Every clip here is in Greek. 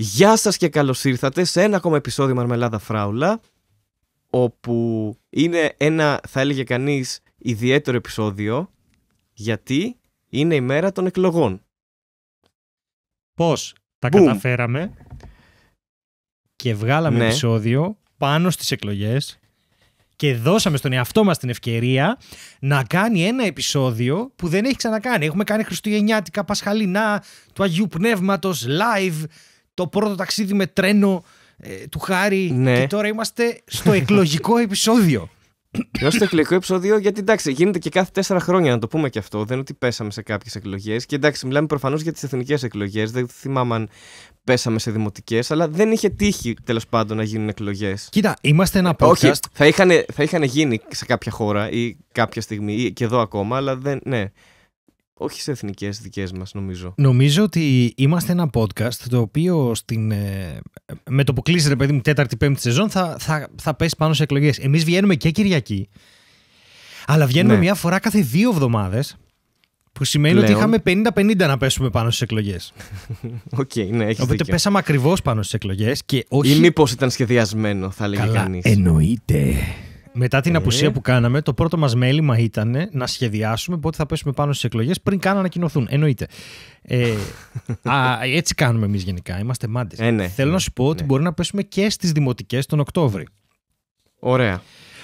Γεια σας και καλώς ήρθατε σε ένα ακόμα επεισόδιο Μαρμελάδα Φράουλα όπου είναι ένα, θα έλεγε κανείς, ιδιαίτερο επεισόδιο γιατί είναι η μέρα των εκλογών. Πώς τα Boom. καταφέραμε και βγάλαμε Ναι. επεισόδιο πάνω στις εκλογές και δώσαμε στον εαυτό μας την ευκαιρία να κάνει ένα επεισόδιο που δεν έχει ξανακάνει. Έχουμε κάνει Χριστουγεννιάτικα, Πασχαλινά, του Αγίου Πνεύματος, live, το πρώτο ταξίδι με τρένο ε, του Χάρη Ναι. και τώρα είμαστε στο εκλογικό επεισόδιο. Ενώ στο εκλογικό επεισόδιο, γιατί εντάξει, γίνεται και κάθε τέσσερα χρόνια να το πούμε και αυτό. Δεν είναι ότι πέσαμε σε κάποιες εκλογές. Και εντάξει, μιλάμε προφανώς για τις εθνικές εκλογές. Δεν θυμάμαι αν πέσαμε σε δημοτικές, αλλά δεν είχε τύχει τέλος πάντων να γίνουν εκλογές. Κοίτα, είμαστε ένα podcast. Όχι, θα είχαν, θα είχαν γίνει σε κάποια χώρα ή κάποια στιγμή ή και εδώ ακόμα, αλλά δεν. Ναι. Όχι σε εθνικές δικές μας, νομίζω. Νομίζω ότι είμαστε ένα podcast το οποίο στην, ε, με το που κλείσει ρε παιδί μου τέταρτη πέμπτη σεζόν θα, θα, θα πέσει πάνω σε εκλογές. Εμείς βγαίνουμε και Κυριακή αλλά βγαίνουμε Ναι. μια φορά κάθε δύο εβδομάδες που σημαίνει ότι Πλέον. είχαμε 50-50 να πέσουμε πάνω στις εκλογές. Οκ, ναι, έχεις Οπότε δίκιο. πέσαμε ακριβώς πάνω στις εκλογές και όχι... Ή μήπως ήταν σχεδιασμένο, θα έλεγε Καλά, κανείς. εννοείται. Μετά την Ε. απουσία που κάναμε, το πρώτο μας μέλημα ήταν να σχεδιάσουμε πότε θα πέσουμε πάνω στις εκλογές πριν καν ανακοινωθούν. Εννοείται. Ε, α, έτσι κάνουμε εμείς γενικά. Είμαστε μάντες. Ε, ναι. Θέλω να σου πω ότι Ναι. μπορεί να πέσουμε και στις δημοτικές τον Οκτώβρη. Ωραία.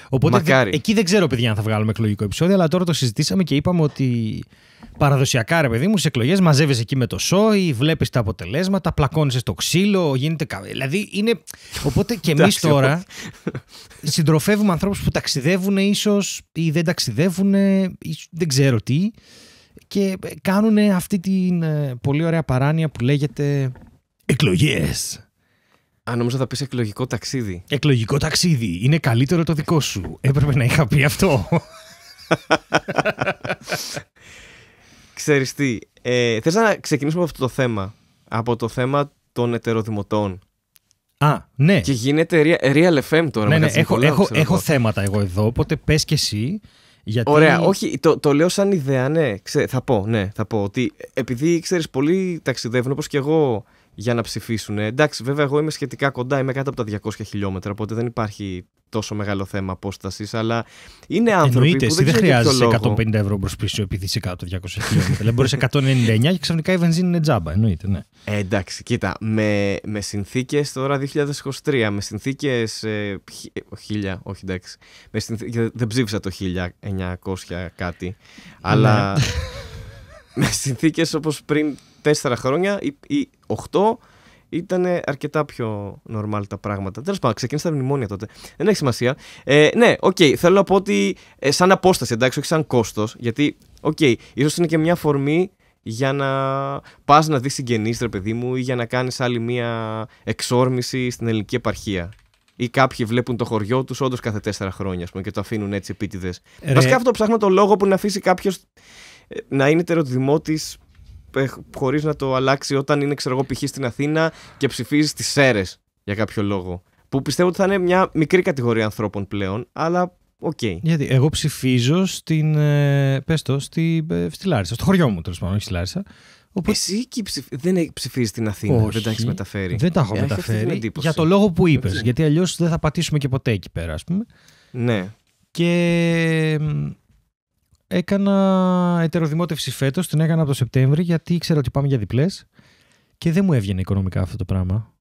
Οπότε Μακάρι. δε- εκεί δεν ξέρω, παιδιά, αν θα βγάλουμε εκλογικό επεισόδιο, αλλά τώρα το συζητήσαμε και είπαμε ότι παραδοσιακά, ρε παιδί μου, στις εκλογές μαζεύεσαι εκεί με το σόι, βλέπεις τα αποτελέσματα, πλακώνεσαι στο ξύλο, γίνεται. κα- Δηλαδή είναι. Οπότε και εμείς Εντάξει, τώρα συντροφεύουμε ανθρώπους που ταξιδεύουν ίσως ή δεν ταξιδεύουν, ή δεν ξέρω τι, και κάνουν αυτή την ε, πολύ ωραία παράνοια που λέγεται. Εκλογές. Αν νομίζω θα πεις εκλογικό ταξίδι. Εκλογικό ταξίδι. Είναι καλύτερο το δικό σου. Έπρεπε να είχα πει αυτό. Ξέρεις τι, ε, θες να ξεκινήσουμε από αυτό το θέμα. Από το θέμα των ετεροδημοτών. Α, ναι. Και γίνεται rea- real FM τώρα. ναι, με ναι, κάτι έχω, Νικολάου, έχω, ξέρω έχω εγώ. θέματα εγώ εδώ, οπότε πες και εσύ. Γιατί... Ωραία, όχι, το, το λέω σαν ιδέα, ναι. Ξέ, θα πω, ναι, θα πω ότι επειδή ξέρεις πολλοί ταξιδεύουν όπως και εγώ για να ψηφίσουν. Εντάξει, βέβαια, εγώ είμαι σχετικά κοντά, είμαι κάτω από τα 200 χιλιόμετρα, οπότε δεν υπάρχει τόσο μεγάλο θέμα απόστασης. Αλλά είναι άνθρωποι Εννοείται, που εσύ δεν, δεν ξέρω για ποιο χρειάζεσαι λόγο. 150 ευρώ προς πίσω επειδή είσαι κάτω 200 χιλιόμετρα. Δηλαδή μπορείς 199 και ξαφνικά η βενζίνη είναι τζάμπα. Εννοείται, ναι. Ε, εντάξει, κοίτα, με, με συνθήκες τώρα 2023, με συνθήκες. Ε, χι- ε, χίλια, όχι εντάξει. Με συνθήκες, δεν ψήφισα το 1900 κάτι. Αλλά με συνθήκες όπως πριν 4 χρόνια ή, ή 8 ήταν αρκετά πιο normal τα πράγματα. Τέλος πάντων, ξεκίνησαν τα μνημόνια τότε. Δεν έχει σημασία. Ε, ναι, οκ, θέλω να πω ότι ε, σαν απόσταση, εντάξει, όχι σαν κόστος. Γιατί, οκ, ίσως είναι και μια αφορμή για να πας να δεις συγγενείς, ρε παιδί μου, ή για να κάνεις άλλη μια εξόρμηση στην ελληνική επαρχία. Ή κάποιοι βλέπουν το χωριό τους όντως κάθε τέσσερα χρόνια, ας πούμε, και το αφήνουν έτσι επίτηδες. Ρε, Βασικά αυτό ψάχνω το λόγο που να αφήσει κάποιος να είναι ετεροδημότης χωρίς να το αλλάξει όταν είναι, ξέρω εγώ, π.χ. στην Αθήνα και ψηφίζεις στις Σέρρες για κάποιο λόγο. Που πιστεύω ότι θα είναι μια μικρή κατηγορία ανθρώπων πλέον, αλλά οκ. Γιατί εγώ ψηφίζω στην. Ε, πες το, στη, ε, στη Λάρισα, στο χωριό μου τέλος πάντων, όχι στη Λάρισα. Οπότε Εσύ εκεί ψηφ... δεν έχει ψηφίσει στην Αθήνα, Όχι. δεν τα έχεις μεταφέρει. δεν τα έχω Ε, έχει αυτή την μεταφέρει. εντύπωση. Για το λόγο που είπες. Έτσι. Γιατί αλλιώς δεν θα πατήσουμε και ποτέ εκεί πέρα, ας πούμε. Ναι. Και μ, έκανα ετεροδημότευση φέτος, την έκανα από το Σεπτέμβρη γιατί ήξερα ότι πάμε για διπλές και δεν μου έβγαινε οικονομικά αυτό το πράγμα.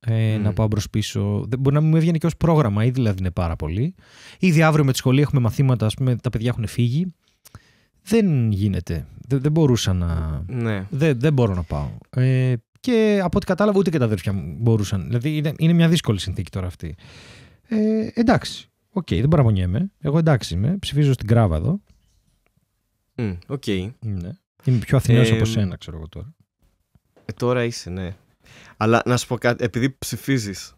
Ε, Μμ. Να πάω μπρος πίσω. Δεν, μπορεί να μου έβγαινε και ως πρόγραμμα, ήδη δηλαδή είναι πάρα πολύ. Ήδη αύριο με τη σχολή έχουμε μαθήματα, ας πούμε, τα παιδιά έχουν φύγει. Δεν γίνεται. Δεν, δεν μπορούσα να. ναι. Δεν, δεν μπορώ να πάω. Ε, και από ό,τι κατάλαβα, ούτε και τα αδέρφια μου μπορούσαν. Δηλαδή είναι, είναι μια δύσκολη συνθήκη τώρα αυτή. Ε, εντάξει. Οκ, δεν παραπονιέμαι. Εγώ εντάξει είμαι. Ψηφίζω στην Γκράβα εδώ. Μμ, Οκ. Ε, Ναι. Είμαι πιο Αθηναίος Ε, από σένα, ξέρω εγώ τώρα. τώρα είσαι, ναι. Αλλά να σου πω κάτι, επειδή ψηφίζεις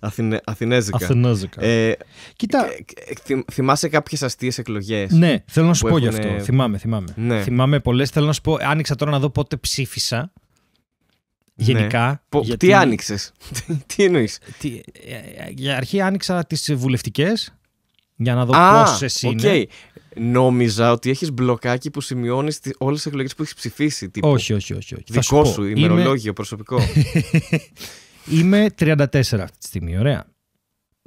Αθηνε... Αθηνέζικα. Αθηνόζικα. Ε, Κοίτα. ε, ε, θυμ- θυμάσαι κάποιες αστείες εκλογές. Ναι, θέλω να σου που πω γι' έχουνε- αυτό. Θυμάμαι, θυμάμαι. Ναι. Θυμάμαι πολλές. Θέλω να σου πω, άνοιξα τώρα να δω πότε ψήφισα. Γενικά. Ναι. Πο- γιατί- Τι άνοιξες; τι εννοείς; Τι- ε, Για αρχή άνοιξα τις βουλευτικές Για να δω Α, πόσες οκ. είναι. Νόμιζα ότι έχεις μπλοκάκι που σημειώνεις όλες τις εκλογές που έχεις ψηφίσει. Τύπου. Όχι, όχι, όχι. όχι. Θα Δικό πω. σου, Είμαι- ημερολόγιο, προσωπικό. Είμαι 34 αυτή τη στιγμή. Ωραία.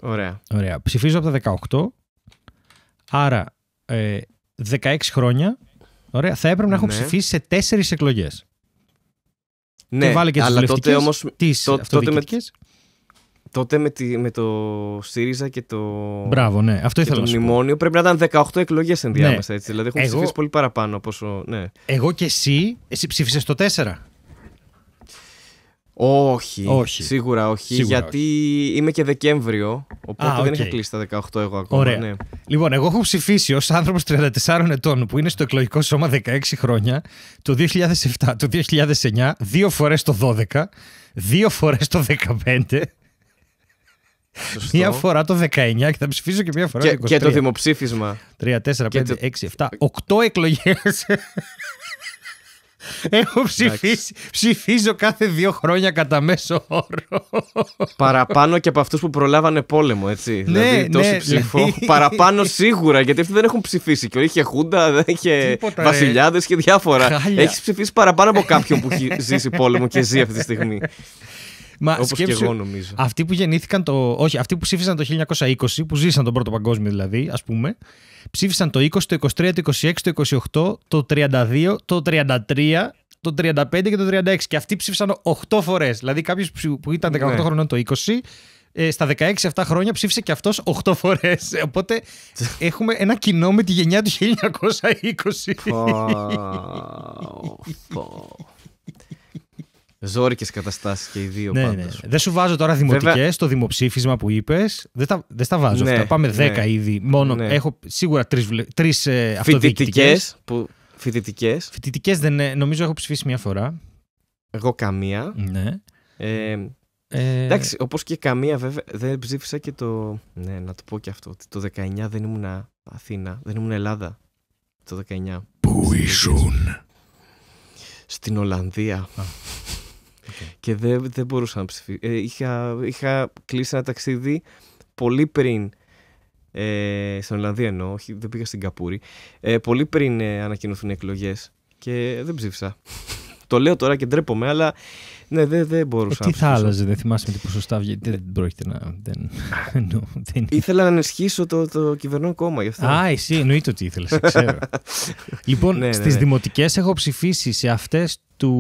Ωραία. Ωραία. Ψηφίζω από τα 18. Άρα ε, 16 χρόνια. Ωραία. Θα έπρεπε να έχω Ναι. ψηφίσει σε τέσσερις εκλογές. Ναι, και βάλε και τις αλλά τότε βουλευτικές. όμως Τις τό- τότε με- αυτοδιοικητικές. Τότε με, τη, με το ΣΥΡΙΖΑ και το, Μπράβο, ναι. Αυτό και ήθελα το να σου πω. μνημόνιο πρέπει να ήταν 18 εκλογές ενδιάμεσα. Έτσι. Δηλαδή έχουν Εγώ- ψηφίσει πολύ παραπάνω από όσο. Ναι. Εγώ και εσύ, εσύ ψήφισες το 4. Όχι, Όχι. Σίγουρα όχι. Σίγουρα γιατί είμαι και Δεκέμβριο. Οπότε Α, δεν οκ. είχα κλείσει τα 18 εγώ ακόμα. Ωραία. Ναι. Λοιπόν, εγώ έχω ψηφίσει ως άνθρωπος 34 ετών που είναι στο εκλογικό σώμα 16 χρόνια το 2007, το 2009, δύο φορές το 12, δύο φορές το 15, Σωστό. μία φορά το 19 και θα ψηφίσω και μία φορά και, το 23. και το δημοψήφισμα. 3, 4, 5, Και το- 6, 7, 8 εκλογές. Έχω ψηφίσει. Ψηφίζω κάθε δύο χρόνια κατά μέσο όρο. Παραπάνω και από αυτούς που προλάβανε πόλεμο, έτσι. Ναι, δηλαδή, τόση ναι, ψήφο. δηλαδή- Παραπάνω σίγουρα, γιατί αυτοί δεν έχουν ψηφίσει. Και είχε Χούντα, δεν είχε Τίποτα, ρε. βασιλιάδες και διάφορα. Χάλια. Έχεις ψηφίσει παραπάνω από κάποιον που έχει ζήσει πόλεμο και ζει αυτή τη στιγμή. Μα Όπως και σκέψου, εγώ νομίζω. Αυτοί που γεννήθηκαν το. Όχι, αυτοί που ψήφισαν το 1920, που ζήσαν τον Πρώτο Παγκόσμιο δηλαδή, ας πούμε, ψήφισαν το 20, το 23, το 26, το 28, το 32, το 33, το 35 και το 36. Και αυτοί ψήφισαν 8 φορές. Δηλαδή κάποιος που ήταν 18 Ναι. χρονών το 20, ε, στα 16-7 χρόνια ψήφισε και αυτός 8 φορές. Οπότε έχουμε ένα κοινό με τη γενιά του 1920. Πω, πω. Ζόρικες καταστάσεις και οι δύο Ναι, ναι. πάντως. Δεν σου βάζω τώρα δημοτικές Βέβαια- στο δημοψήφισμα που είπες. Δεν, τα, δεν στα βάζω Ναι, αυτά. Πάμε 10 ναι. ήδη. Μόνο Ναι. έχω σίγουρα τρεις τρεις, ε, αυτοδιοικητικές. Φοιτητικές, που... Φοιτητικές, Φοιτητικές δεν ε, νομίζω έχω ψηφίσει μια φορά. εγώ καμία. Ναι. Ε, Ε, εντάξει, όπως και καμία βέβαια δεν ψήφισα και το... Ναι, να το πω και αυτό. ότι Το 19 δεν ήμουν Αθήνα, δεν ήμουν Ελλάδα. Το 19. Πού ήσουν; Στην Ολλανδία. Οκ. Και δεν, δεν μπορούσα να ψηφίσω. Ε, είχα, είχα κλείσει ένα ταξίδι πολύ πριν. Ε, στην Ολλανδία εννοώ, όχι, δεν πήγα στην Καπούρη. Ε, πολύ πριν ε, ανακοινωθούν οι εκλογές. Και δεν ψήφισα. το λέω τώρα και ντρέπομαι, αλλά ναι, δεν, δεν Ε, μπορούσα τι να θα ψηφίσω. άλλαζε, δεν θυμάσαι με τι ποσοστά βγαίνει. Δεν πρόκειται να. Δεν, εννοώ, δεν... Ήθελα να ενισχύσω το, το κυβερνόν κόμμα γι' αυτό. Α, εσύ εννοείται ότι ήθελες, ξέρω. λοιπόν, Ναι, ναι, στις ναι. δημοτικές έχω ψηφίσει σε αυτές του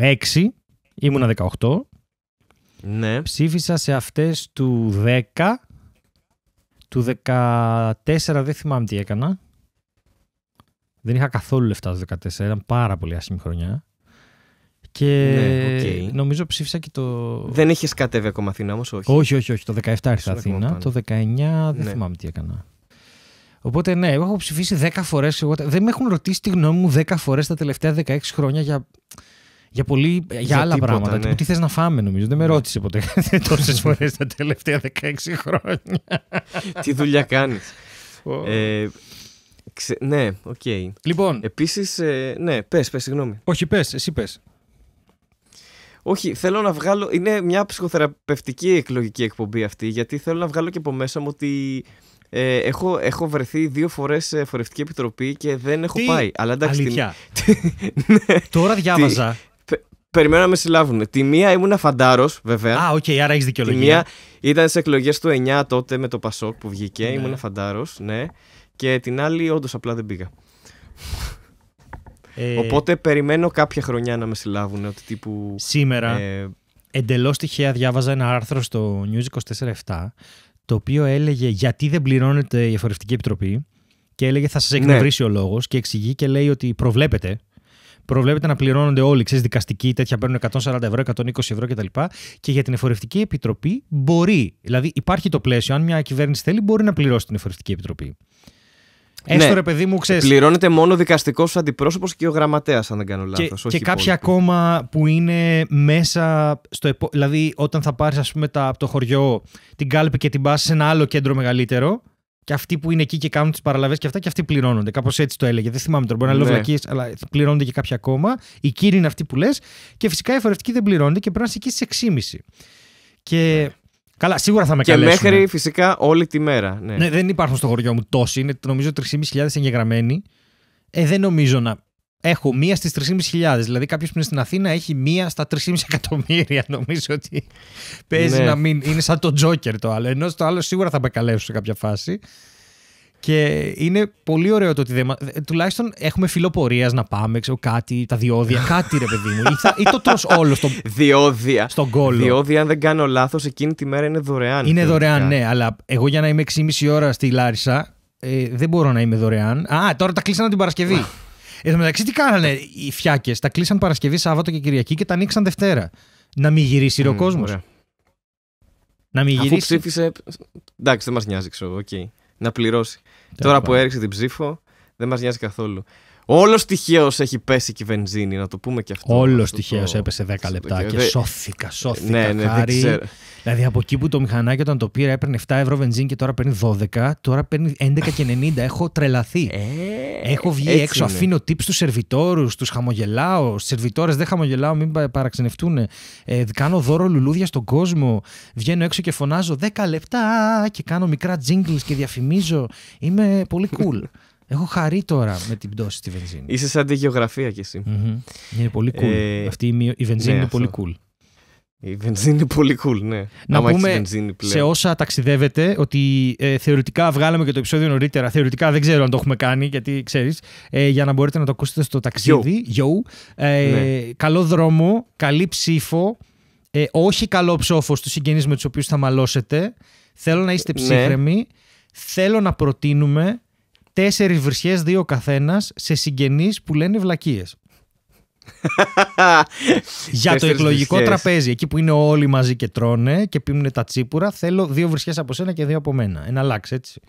6, ήμουνα 18. ναι. Ψήφισα σε αυτές του 10. Του 14 δεν θυμάμαι τι έκανα. Δεν είχα καθόλου λεφτά το 14. Ήταν πάρα πολύ άσχημη χρονιά. Και Ναι, οκ. νομίζω ψήφισα και το... Δεν είχες κατέβει ακόμα Αθήνα όμως, όχι; Όχι, όχι, όχι. Το 17 ήρθα Ήσουν ακόμα Αθήνα. πάνω. Το 19 δεν Ναι. θυμάμαι τι έκανα. Οπότε ναι, εγώ έχω ψηφίσει 10 φορές. Δεν με έχουν ρωτήσει τη γνώμη μου 10 φορές τα τελευταία 16 χρόνια για, για, πολύ, για, Για άλλα τίποτα, πράγματα. ναι. Τύπου τι θες να φάμε, νομίζω. Δεν με Ναι. ρώτησε ποτέ τόσες φορές τα τελευταία 16 χρόνια. Τι δουλειά κάνεις. ε, ξε... Ναι, οκ. Λοιπόν, Επίσης, ε, ναι, πες, πες, συγγνώμη. όχι, πες, εσύ πες. Όχι, θέλω να βγάλω. Είναι μια ψυχοθεραπευτική εκλογική εκπομπή αυτή, γιατί θέλω να βγάλω και από μέσα μου ότι ε, έχω, έχω βρεθεί δύο φορές σε εφορευτική επιτροπή και δεν έχω Τι; πάει. Αλλά εντάξει, την- Αλήθεια. Τώρα διάβαζα. Περιμένω να με συλλάβουν. Τη μία ήμουν φαντάρος, βέβαια. Α, οκ, άρα έχεις Τη δικαιολογία. μία ήταν σε εκλογές του 9 τότε με το ΠΑΣΟΚ που βγήκε. Ναι. Ήμουν φαντάρος, ναι. Και την άλλη, όντως απλά δεν πήγα. Ε, Οπότε περιμένω κάποια χρονιά να με συλλάβουν. Ότι τύπου. Σήμερα ε, εντελώς τυχαία διάβαζα ένα άρθρο στο News 24-7 το οποίο έλεγε γιατί δεν πληρώνεται η εφορευτική επιτροπή και έλεγε θα σας Ναι. εκνευρίσει ο λόγος και εξηγεί και λέει ότι προβλέπεται Προβλέπεται να πληρώνονται όλοι, ξέρεις, δικαστικοί, τέτοια παίρνουν 140 ευρώ, 120 ευρώ κτλ. Και για την εφορευτική επιτροπή μπορεί. Δηλαδή υπάρχει το πλαίσιο. Αν μια κυβέρνηση θέλει, μπορεί να πληρώσει την εφορευτική επιτροπή. Έστω Ναι. ρε παιδί μου, ξέρει. Πληρώνεται μόνο δικαστικός αντιπρόσωπος και ο γραμματέας, αν δεν κάνω λάθος. Και, και κάποια ακόμα που είναι μέσα στο επο... Δηλαδή, όταν θα πάρεις, ας πούμε, τα, από το χωριό την κάλπη και την πας σε ένα άλλο κέντρο μεγαλύτερο, και αυτοί που είναι εκεί και κάνουν τις παραλαβές και αυτά, και αυτοί πληρώνονται. Κάπως έτσι το έλεγε. Δεν θυμάμαι τώρα, μπορεί να λέω Ναι. βλακίες, αλλά πληρώνονται και κάποια ακόμα. Οι κύριοι είναι αυτοί που λες. Και φυσικά η φορευτική δεν πληρώνεται και πρέπει να είσαι εκεί στις 6,5. Και Καλά, σίγουρα θα με Και καλέσουν. μέχρι φυσικά όλη τη μέρα. Ναι. Ναι, δεν υπάρχουν στο χωριό μου τόσοι. Είναι νομίζω 3.500 εγγεγραμμένοι. Ε, δεν νομίζω να. Έχω μία στις 3.500. Δηλαδή, κάποιος που είναι στην Αθήνα έχει μία στα 3.500 εκατομμύρια. Νομίζω ότι παίζει Ναι. να μην. Είναι σαν το Τζόκερ το άλλο. Ενώ στο άλλο σίγουρα θα με καλέσουν σε κάποια φάση. Και είναι πολύ ωραίο το ότι δεν. μα- ε, Τουλάχιστον έχουμε φιλοπορίας να πάμε, ξέρω κάτι, τα διόδια, κάτι ρε παιδί μου. Ή, θα, ή το τρως όλο στο, Διόδια. στον κόλλο. Διόδια, αν δεν κάνω λάθος, εκείνη τη μέρα είναι δωρεάν. Είναι θεωρητικά. δωρεάν, ναι, αλλά εγώ για να είμαι 6,5 ώρα στη Λάρισα ε, δεν μπορώ να είμαι δωρεάν. Α, τώρα τα κλείσανε την Παρασκευή. Εν τω μεταξύ, τι κάνανε οι φιάκες. Τα κλείσαν Παρασκευή, Σάββατο και Κυριακή και τα ανοίξαν Δευτέρα. Να μην γυρίσει ο Μμ, κόσμος. ωραία. Να μην Αφού γυρίσει. ψήφισε. Εντάξει, δεν μας νοιάζει, ξέρω. οκ. Να πληρώσει. Τώρα που πάντων. έριξε την ψήφο, δεν μας νοιάζει καθόλου. Όλως τυχαίως έχει πέσει και η βενζίνη, να το πούμε και αυτό. Όλως Αυτό τυχαίως το- έπεσε 10 αυτό το- λεπτά και δε- σώθηκα, σώθηκα. Ναι, ναι, δεν χάρη. ξέρω. Δηλαδή από εκεί που το μηχανάκι όταν το πήρα έπαιρνε 7 ευρώ βενζίνη και τώρα παίρνει 12, τώρα παίρνει 11 και 90. Έχω τρελαθεί. Ε, Έχω βγει έτσι έξω, είναι. αφήνω tips στους σερβιτόρους, τους χαμογελάω. Στις σερβιτόρες δεν χαμογελάω, μην πα- παραξενευτούν. Ε, κάνω δώρο λουλούδια στον κόσμο. Βγαίνω έξω και φωνάζω 10 λεπτά και κάνω μικρά jingles και διαφημίζω. Είμαι πολύ cool. Έχω χαρεί τώρα με την πτώση στη βενζίνη. Είσαι σαν τη γεωγραφία κι εσύ. Μμμ. Είναι πολύ cool. Ε, Αυτή η, μειο- η βενζίνη ναι, είναι πολύ αυτό. cool. Η βενζίνη είναι πολύ cool, ναι. Να Άμα έχεις πούμε βενζίνη πλέον. σε όσα ταξιδεύετε ότι ε, θεωρητικά βγάλαμε και το επεισόδιο νωρίτερα. Θεωρητικά δεν ξέρω αν το έχουμε κάνει, γιατί ξέρεις. Ε, για να μπορείτε να το ακούσετε στο ταξίδι. Yo. Ε, Ναι. Καλό δρόμο, καλή ψήφο. Ε, όχι καλό ψόφο στους συγγενείς με τους οποίους θα μαλώσετε. Θέλω να είστε Ναι. ψύχρεμοι. Θέλω να προτείνουμε τέσσερις βρισιέ, δύο καθένας, σε συγγενείς που λένε βλακίες. Για το Τέσσερις εκλογικό βρισιές. τραπέζι, εκεί που είναι όλοι μαζί και τρώνε και πίνουν τα τσίπουρα, θέλω δύο βρισιέ από σένα και δύο από μένα. Ένα λάξ, έτσι.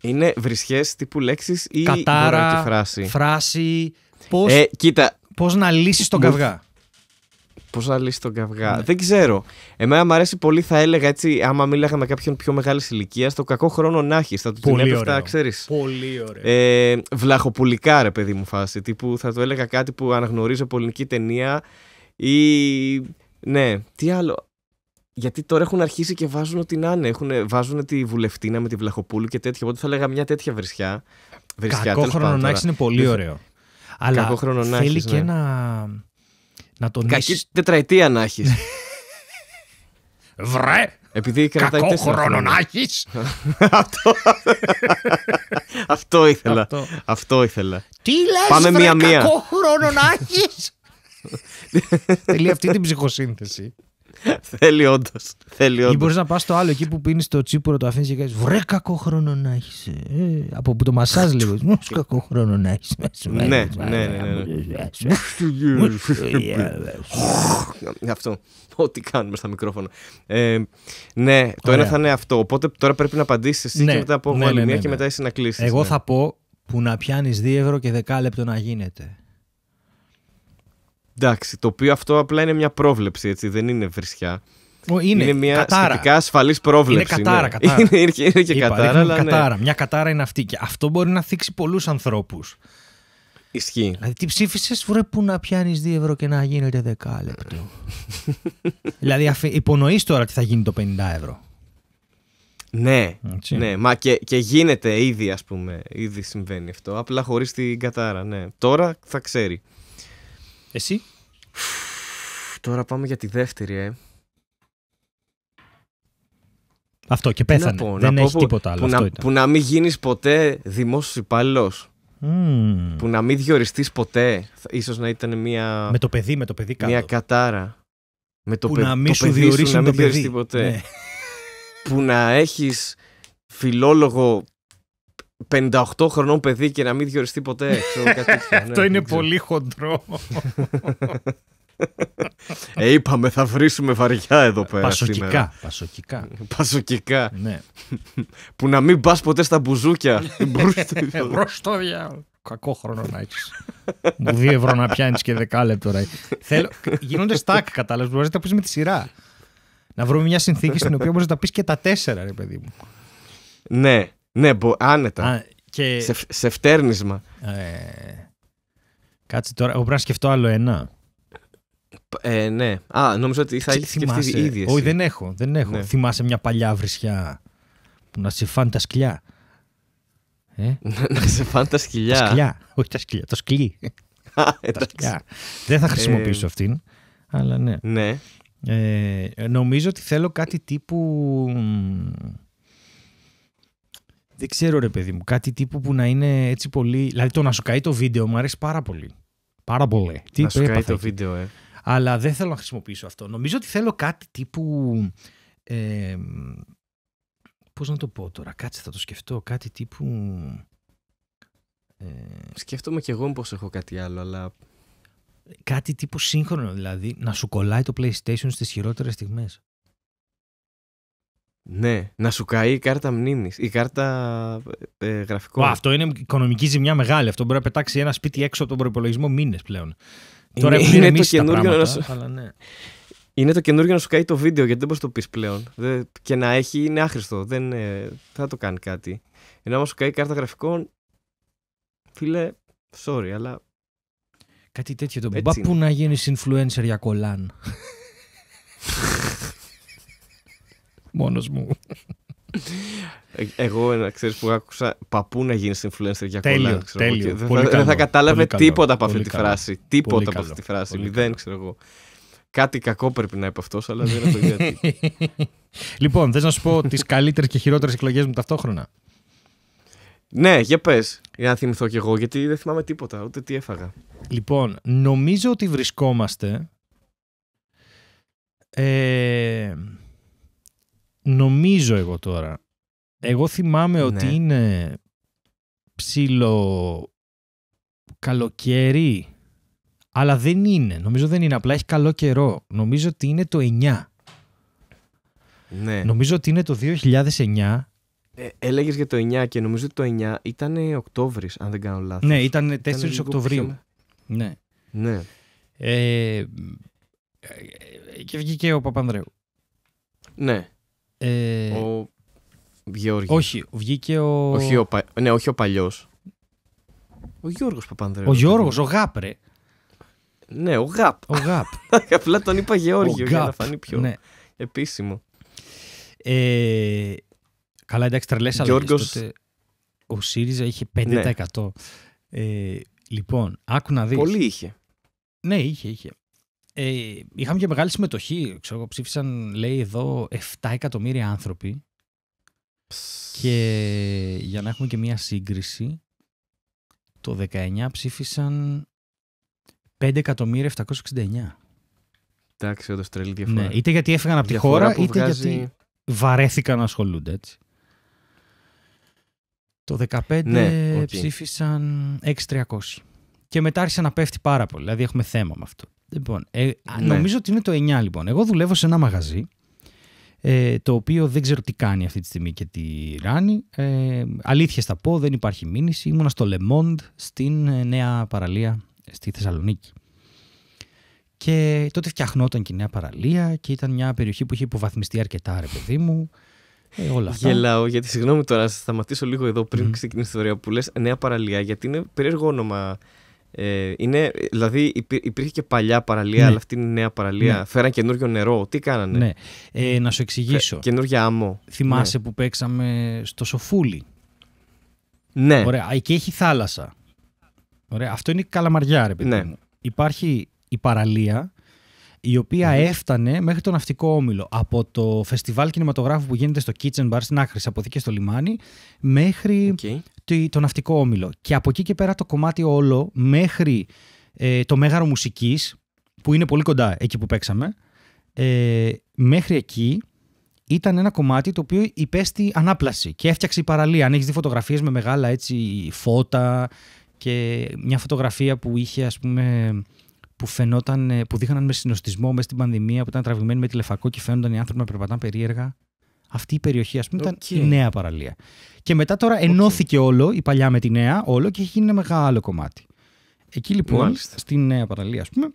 Είναι βρισιέ τύπου λέξεις ή Κατάρα, δωράκι φράση. φράση. Πώ Ε, κοίτα, πώς να λύσεις τον Μου- καυγά. Πώς να λύσει τον καυγά; Ναι. Δεν ξέρω. Εμένα μου αρέσει πολύ, θα έλεγα έτσι, άμα μίλαγα με κάποιον πιο μεγάλης ηλικίας, το κακό χρόνο να έχεις. Θα του την Πολύ έπεφτα, ωραίο. ξέρεις. Πολύ ωραίο. Ε, βλαχοπουλικά, ρε παιδί μου, φάση. Τύπου θα του έλεγα κάτι που αναγνωρίζω από ελληνική ταινία ή. Ναι, τι άλλο. Γιατί τώρα έχουν αρχίσει και βάζουν ό,τι να είναι. Έχουν, βάζουν τη βουλευτίνα με τη Βλαχοπούλου και τέτοια. Οπότε θα έλεγα μια τέτοια βρισιά. βρισιά Κακό τέλος χρόνο πάντων να τώρα. έχει είναι πολύ Δεν- ωραίο. Αλλά Κακό χρόνο να θέλει έχεις, και ναι. Να. Να Κακή τονίσει. τετραετία να έχεις. Βρε! Επειδή κρατάει Κακό τέσσερα χρόνο χρόνια. να έχεις! αυτό, αυτό ήθελα. Αυτό. Αυτό ήθελα. Τι λες, Πάμε μία-μία. Κακό χρόνο να έχεις! Θέλει αυτή την ψυχοσύνθεση. Θέλει όντως. Θέλει Ή όντως. μπορείς να πας στο άλλο εκεί που πίνεις το τσίπουρο, το αφήνεις και κάνεις Βρε κακό χρόνο να έχεις. Ε, από που το μασάζ λίγο. Μου κακό χρόνο να έχεις. Ναι, ναι, ναι, ναι, Αυτό. Ό,τι κάνουμε στα μικρόφωνα. Ε, ναι, το Ωραία. ένα θα είναι αυτό. Οπότε τώρα πρέπει να απαντήσεις εσύ Ναι, και μετά από εγώ ναι, άλλη ναι, μία ναι, και ναι. μετά εσύ να κλείσεις. Εγώ θα πω που να πιάνεις 2 ευρώ και δεκάλεπτο να γίνεται. Εντάξει, το οποίο αυτό απλά είναι μια πρόβλεψη, έτσι. Δεν είναι βρισιά. Ω, Είναι, μια κατάρα. σχετικά ασφαλής πρόβλεψη. Είναι κατάρα, ναι. κατάρα. Είναι, είναι, είναι και Είπα, κατάρα, ρίχνουμε αλλά ναι. κατάρα. Μια κατάρα είναι αυτή. Και αυτό μπορεί να θίξει πολλούς ανθρώπους. Ισχύει. Δηλαδή, τι ψήφισες, βρε που να πιάνεις 2 ευρώ και να γίνεται δεκάλεπτο. δηλαδή, αφι... υπονοείς τώρα τι θα γίνει το 50 ευρώ. Ναι, Έτσι. ναι, μα και, και γίνεται ήδη, ας πούμε. Ήδη συμβαίνει αυτό. Απλά χωρίς την κατάρα, ναι. Τώρα θα ξέρει. Εσύ; Τώρα πάμε για τη δεύτερη, ε. Αυτό και Τι να πέθανε. πω, να Δεν πω έχει που- τίποτα άλλο. Που Αυτό να, ήταν. που να μην γίνεις ποτέ δημόσιος υπάλληλος. Μμμ. Που να μην διοριστείς ποτέ. Θα- Ίσως να ήταν μια, Με το παιδί, με το παιδί κάτω. μια κατάρα. Με το, που παι- να μην το σου παιδί διορίσουν να μην το παιδί. διοριστεί ποτέ. Ναι. Που να έχεις φιλόλογο 58 χρονών παιδί και να μην διοριστεί ποτέ. Ξέρω, κάτι τέτοιο. Ναι, Αυτό είναι δεν ξέρω. πολύ χοντρό. Ε, είπαμε, θα βρίσουμε βαριά εδώ πέρα. σήμερα. Πασοκικά. Πασοκικά. Πασοκικά. ναι. Που να μην πας ποτέ στα μπουζούκια. Ευρώ στο διάλογο. Κακό χρόνο να έχεις. Μου δύο ευρώ να πιάνεις και δεκάλεπτο. Ρε. Θέλω... Γίνονται στάκ, κατάλαβες. Μπορείς να τα πεις με τη σειρά. Να βρούμε μια συνθήκη στην οποία μπορείς να τα πεις και τα τέσσερα, ρε παιδί μου. ναι, ναι, μπο, άνετα. Α, και... Σε, σε φτέρνισμα. Ε, κάτσε τώρα. Εγώ πρέπει να σκεφτώ άλλο ένα. Ε, ναι. Α, νομίζω ότι θα έχεις σκεφτεί ήδη. Εσύ. Όχι, δεν έχω. Δεν έχω. Ναι. Θυμάσαι μια παλιά βρισιά που να σε φάνε τα σκυλιά. Ε, να σε φάνε τα σκυλιά. τα σκυλιά. Όχι τα σκυλιά, το σκυλί. Α, τα εντάξει. σκυλιά. Δεν θα χρησιμοποιήσω Ε, αυτήν. Αλλά ναι. Ναι. Ε, νομίζω ότι θέλω κάτι τύπου. Μ, Δεν ξέρω ρε παιδί μου. Κάτι τύπου που να είναι έτσι πολύ. Δηλαδή το να σου καεί το βίντεο μου αρέσει πάρα πολύ. Πάρα πολύ. Τι να σου κάνει έπαθα το εκεί. βίντεο, ε. Αλλά δεν θέλω να χρησιμοποιήσω αυτό. Νομίζω ότι θέλω κάτι τύπου. Ε, Πώς να το πω τώρα, κάτσε θα το σκεφτώ. Κάτι τύπου. Ε, Σκέφτομαι κι εγώ πως έχω κάτι άλλο, αλλά κάτι τύπου σύγχρονο δηλαδή, να σου κολλάει το PlayStation στις χειρότερες στιγμές. Ναι. Να σου καεί η κάρτα μνήμης, η κάρτα ε, ε, γραφικών. Ω, αυτό είναι οικονομική ζημιά μεγάλη. Αυτό μπορεί να πετάξει ένα σπίτι έξω από τον προπολογισμό μήνες πλέον. Είναι- Τώρα έχουν είναι το ηρεμήσει τα καινούργιο να πράγματα, σου- αλλά ναι. Είναι το καινούργιο να σου καεί το βίντεο γιατί δεν μπορείς να το πεις πλέον. Δεν- Και να έχει είναι άχρηστο. Δεν ε, θα το κάνει κάτι. Ενώ άμα σου καεί η κάρτα γραφικών, φίλε, sorry, αλλά Κάτι τέτοιο. Το Έτσι μπα είναι. που να γίνει influencer για κολάν. Μόνος μου. ε, εγώ να ξέρεις που άκουσα παππού να γίνεις influencer για Τέλειο, κολλάν. Ξέρω, εγώ, τέλειο. και δεν, Πολύ θα, δεν καλό, θα κατάλαβε πολύ καλό, τίποτα από αυτή πολύ τη καλό. φράση. Τίποτα Πολύ από καλό, αυτή τη φράση. πολύ Μηδέν, καλό. ξέρω εγώ. Κάτι κακό πρέπει να είπε αυτός, αλλά δεν έχω ιδέα τι. λοιπόν, θες να σου πω τις καλύτερες και χειρότερες εκλογές μου ταυτόχρονα; ναι, για πες. Για να θυμηθώ κι εγώ, γιατί δεν θυμάμαι τίποτα, ούτε τι έφαγα. Λοιπόν, νομίζω ότι βρισκόμαστε. Ε, νομίζω εγώ τώρα. Εγώ θυμάμαι Ναι. ότι είναι ψηλο καλοκαίρι, αλλά δεν είναι. Νομίζω δεν είναι. Απλά έχει καλό καιρό. Νομίζω ότι είναι το 9. Ναι. Νομίζω ότι είναι το 2009. Ε, Έλεγες για το 9 και νομίζω ότι το 9 ήταν Οκτώβρης, αν δεν κάνω λάθος. Ναι, ήταν 4 Ήταν λίγο Οκτωβρίου. πιο- Ναι. Ναι. Ε, ε, και βγήκε ο Παπανδρέου. Ναι. Ε, Ο Γεώργης. όχι, βγήκε ο. Όχι ο, πα... ναι, όχι ο παλιός. Ο Γιώργος Παπανδρέου. ο Γιώργος, ο Γάπρε. Ναι, ο Γαπ. Ο Γάπ. Απλά τον είπα Γεώργιο ο για να Γαπ, φανεί πιο Ναι. επίσημο. Ε, καλά, εντάξει, τρελές αλλαγές. Γιώργος- Τότε ο ΣΥΡΙΖΑ είχε 5%. Ε, λοιπόν, άκου να δεις. Πολύ είχε. Ναι, είχε, είχε. Ε, είχαμε και μεγάλη συμμετοχή. Ξέρω, εγώ, ψήφισαν, λέει εδώ, 7 εκατομμύρια άνθρωποι. Και για να έχουμε και μία σύγκριση, το 19 ψήφισαν 5.769. Εντάξει, όντως τρελή διαφορά. Ναι, είτε γιατί έφυγαν από τη Διαφορά χώρα, που είτε βγάζει- γιατί βαρέθηκαν να ασχολούνται έτσι. Το 15 Ναι, οκ. ψήφισαν 6.300. Και μετά άρχισε να πέφτει πάρα πολύ. Δηλαδή έχουμε θέμα με αυτό. Λοιπόν, ε, α, Ναι. νομίζω ότι είναι το 9 λοιπόν. Εγώ δουλεύω σε ένα μαγαζί ε, το οποίο δεν ξέρω τι κάνει αυτή τη στιγμή και τι ράνει. Ε, αλήθεια θα πω, δεν υπάρχει μήνυση. Ήμουνα στο Le Monde στην ε, νέα παραλία στη Θεσσαλονίκη. Και τότε φτιαχνόταν και η νέα παραλία και ήταν μια περιοχή που είχε υποβαθμιστεί αρκετά, ρε παιδί μου. Ε, όλα αυτά. Γελάω γιατί συγγνώμη τώρα, να σταματήσω λίγο εδώ πριν Μμμ. ξεκινήσει η ιστορία που λες νέα παραλία, γιατί είναι περίεργο όνομα. Ε, είναι, δηλαδή υπή- υπήρχε και παλιά παραλία, Ναι. αλλά αυτή είναι η νέα παραλία. Ναι. Φέραν καινούριο νερό. Τι κάνανε; Ναι. Ε, να σου Φε- εξηγήσω. Καινούργια άμμο. Θυμάσαι που παίξαμε στο Σοφούλι. Ναι. Ωραία. Εκεί έχει θάλασσα. Ωραία. Αυτό είναι η Καλαμαριά, ρε παιδί Ναι. μου. Υπάρχει η παραλία η οποία Μμμ. έφτανε μέχρι το ναυτικό όμιλο. Από το φεστιβάλ κινηματογράφου που γίνεται στο Kitchen Bar στην άκρη, από εκεί στο λιμάνι, μέχρι Οκ. Το, το ναυτικό όμιλο. Και από εκεί και πέρα το κομμάτι όλο μέχρι ε, το Μέγαρο Μουσικής, που είναι πολύ κοντά εκεί που παίξαμε, ε, μέχρι εκεί ήταν ένα κομμάτι το οποίο υπέστη ανάπλαση και έφτιαξε η παραλία. Αν έχεις δει φωτογραφίες με μεγάλα έτσι φώτα και μια φωτογραφία που είχε ας πούμε που φαινόταν, ε, που δείχναν με συνωστισμό μέσα στην πανδημία που ήταν τραβηγμένη με τηλεφακό και φαίνονταν οι άνθρωποι να περπατάνε περίεργα. Αυτή η περιοχή, ας πούμε, ήταν Οκ. η νέα παραλία. Και μετά τώρα ενώθηκε όλο, η παλιά με τη νέα, όλο και έχει γίνει ένα μεγάλο κομμάτι. Εκεί λοιπόν, Μάλιστα. στην νέα παραλία, ας πούμε,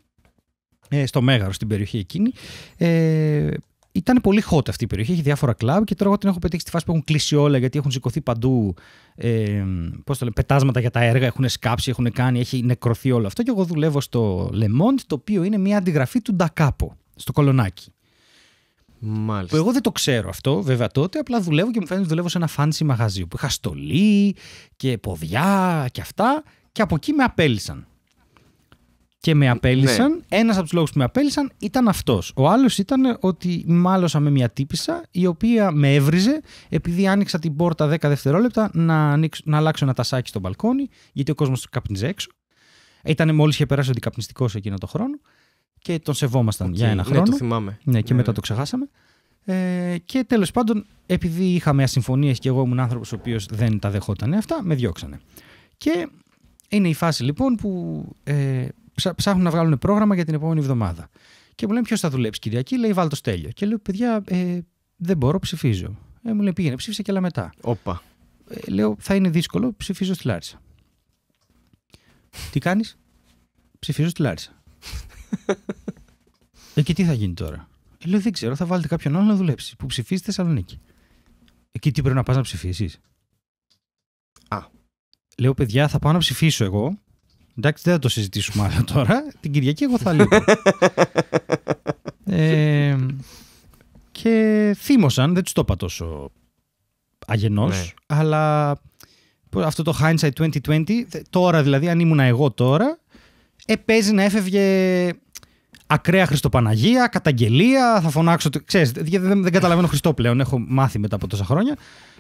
ε, στο Μέγαρο, στην περιοχή εκείνη, ε, ήταν πολύ hot αυτή η περιοχή. Έχει διάφορα κλαμπ και τώρα εγώ την έχω πετύχει στη φάση που έχουν κλείσει όλα γιατί έχουν σηκωθεί παντού ε, πώς το λένε, πετάσματα για τα έργα, έχουν σκάψει, έχουν κάνει, έχει νεκρωθεί όλο αυτό. Και εγώ δουλεύω στο Le Monde, το οποίο είναι μια αντιγραφή του Ντακάπο, στο κολονάκι. Μάλιστα. Που εγώ δεν το ξέρω αυτό, βέβαια τότε, απλά δουλεύω και μου φαίνεται ότι δουλεύω σε ένα fancy μαγαζί που είχα στολή και ποδιά και αυτά και από εκεί με απέλησαν. Και με απέλησαν, Ναι. ένας από τους λόγους που με απέλησαν ήταν αυτός. Ο άλλος ήταν ότι μάλωσα με μια τύπησα η οποία με έβριζε επειδή άνοιξα την πόρτα 10 δευτερόλεπτα να, ανοίξω, να αλλάξω ένα τασάκι στο μπαλκόνι γιατί ο κόσμος κάπνιζε έξω. Ήταν μόλις είχε περάσει ο αντικαπνιστικός εκείνο το χρόνο και τον σεβόμασταν Οκ, για ένα Ναι, χρόνο. το θυμάμαι. Ναι, και Ναι, μετά ναι. το ξεχάσαμε. Ε, και τέλος πάντων, επειδή είχαμε ασυμφωνίες και εγώ ήμουν άνθρωπος ο οποίος δεν τα δεχόταν αυτά, με διώξανε. Και είναι η φάση λοιπόν που ε, ψά- ψάχνουν να βγάλουν πρόγραμμα για την επόμενη εβδομάδα. Και μου λένε ποιος θα δουλέψει Κυριακή, λέει βάλ' το Στέλιο. Και λέω, παιδιά, ε, δεν μπορώ, ψηφίζω. Ε, μου λέει πήγαινε, ψήφισε και άλλα μετά. Όπα. Ε, λέω, θα είναι δύσκολο, ψηφίζω στη Λάρισα. τι κάνεις, ψηφίζω στη Λάρισα. Ε, και τι θα γίνει τώρα; Ε, λέω, δεν ξέρω, θα βάλετε κάποιον άλλο να δουλέψει που ψηφίζει στη Θεσσαλονίκη. Εκεί τι πρέπει να πας να ψηφίσεις; Α. Λέω, παιδιά, θα πάω να ψηφίσω εγώ. Εντάξει, δεν θα το συζητήσουμε άλλο τώρα. Την Κυριακή εγώ θα λείπω. ε, και θύμωσαν, δεν τους το είπα τόσο αγενός, Ναι. αλλά αυτό το hindsight 2020, θε- τώρα δηλαδή αν ήμουν εγώ τώρα, ε, παίζει να έφευγε ακραία Χριστοπαναγία, καταγγελία, θα φωνάξω, το- ξέρεις, γιατί δεν, δεν καταλαβαίνω Χριστό πλέον, έχω μάθει μετά από τόσα χρόνια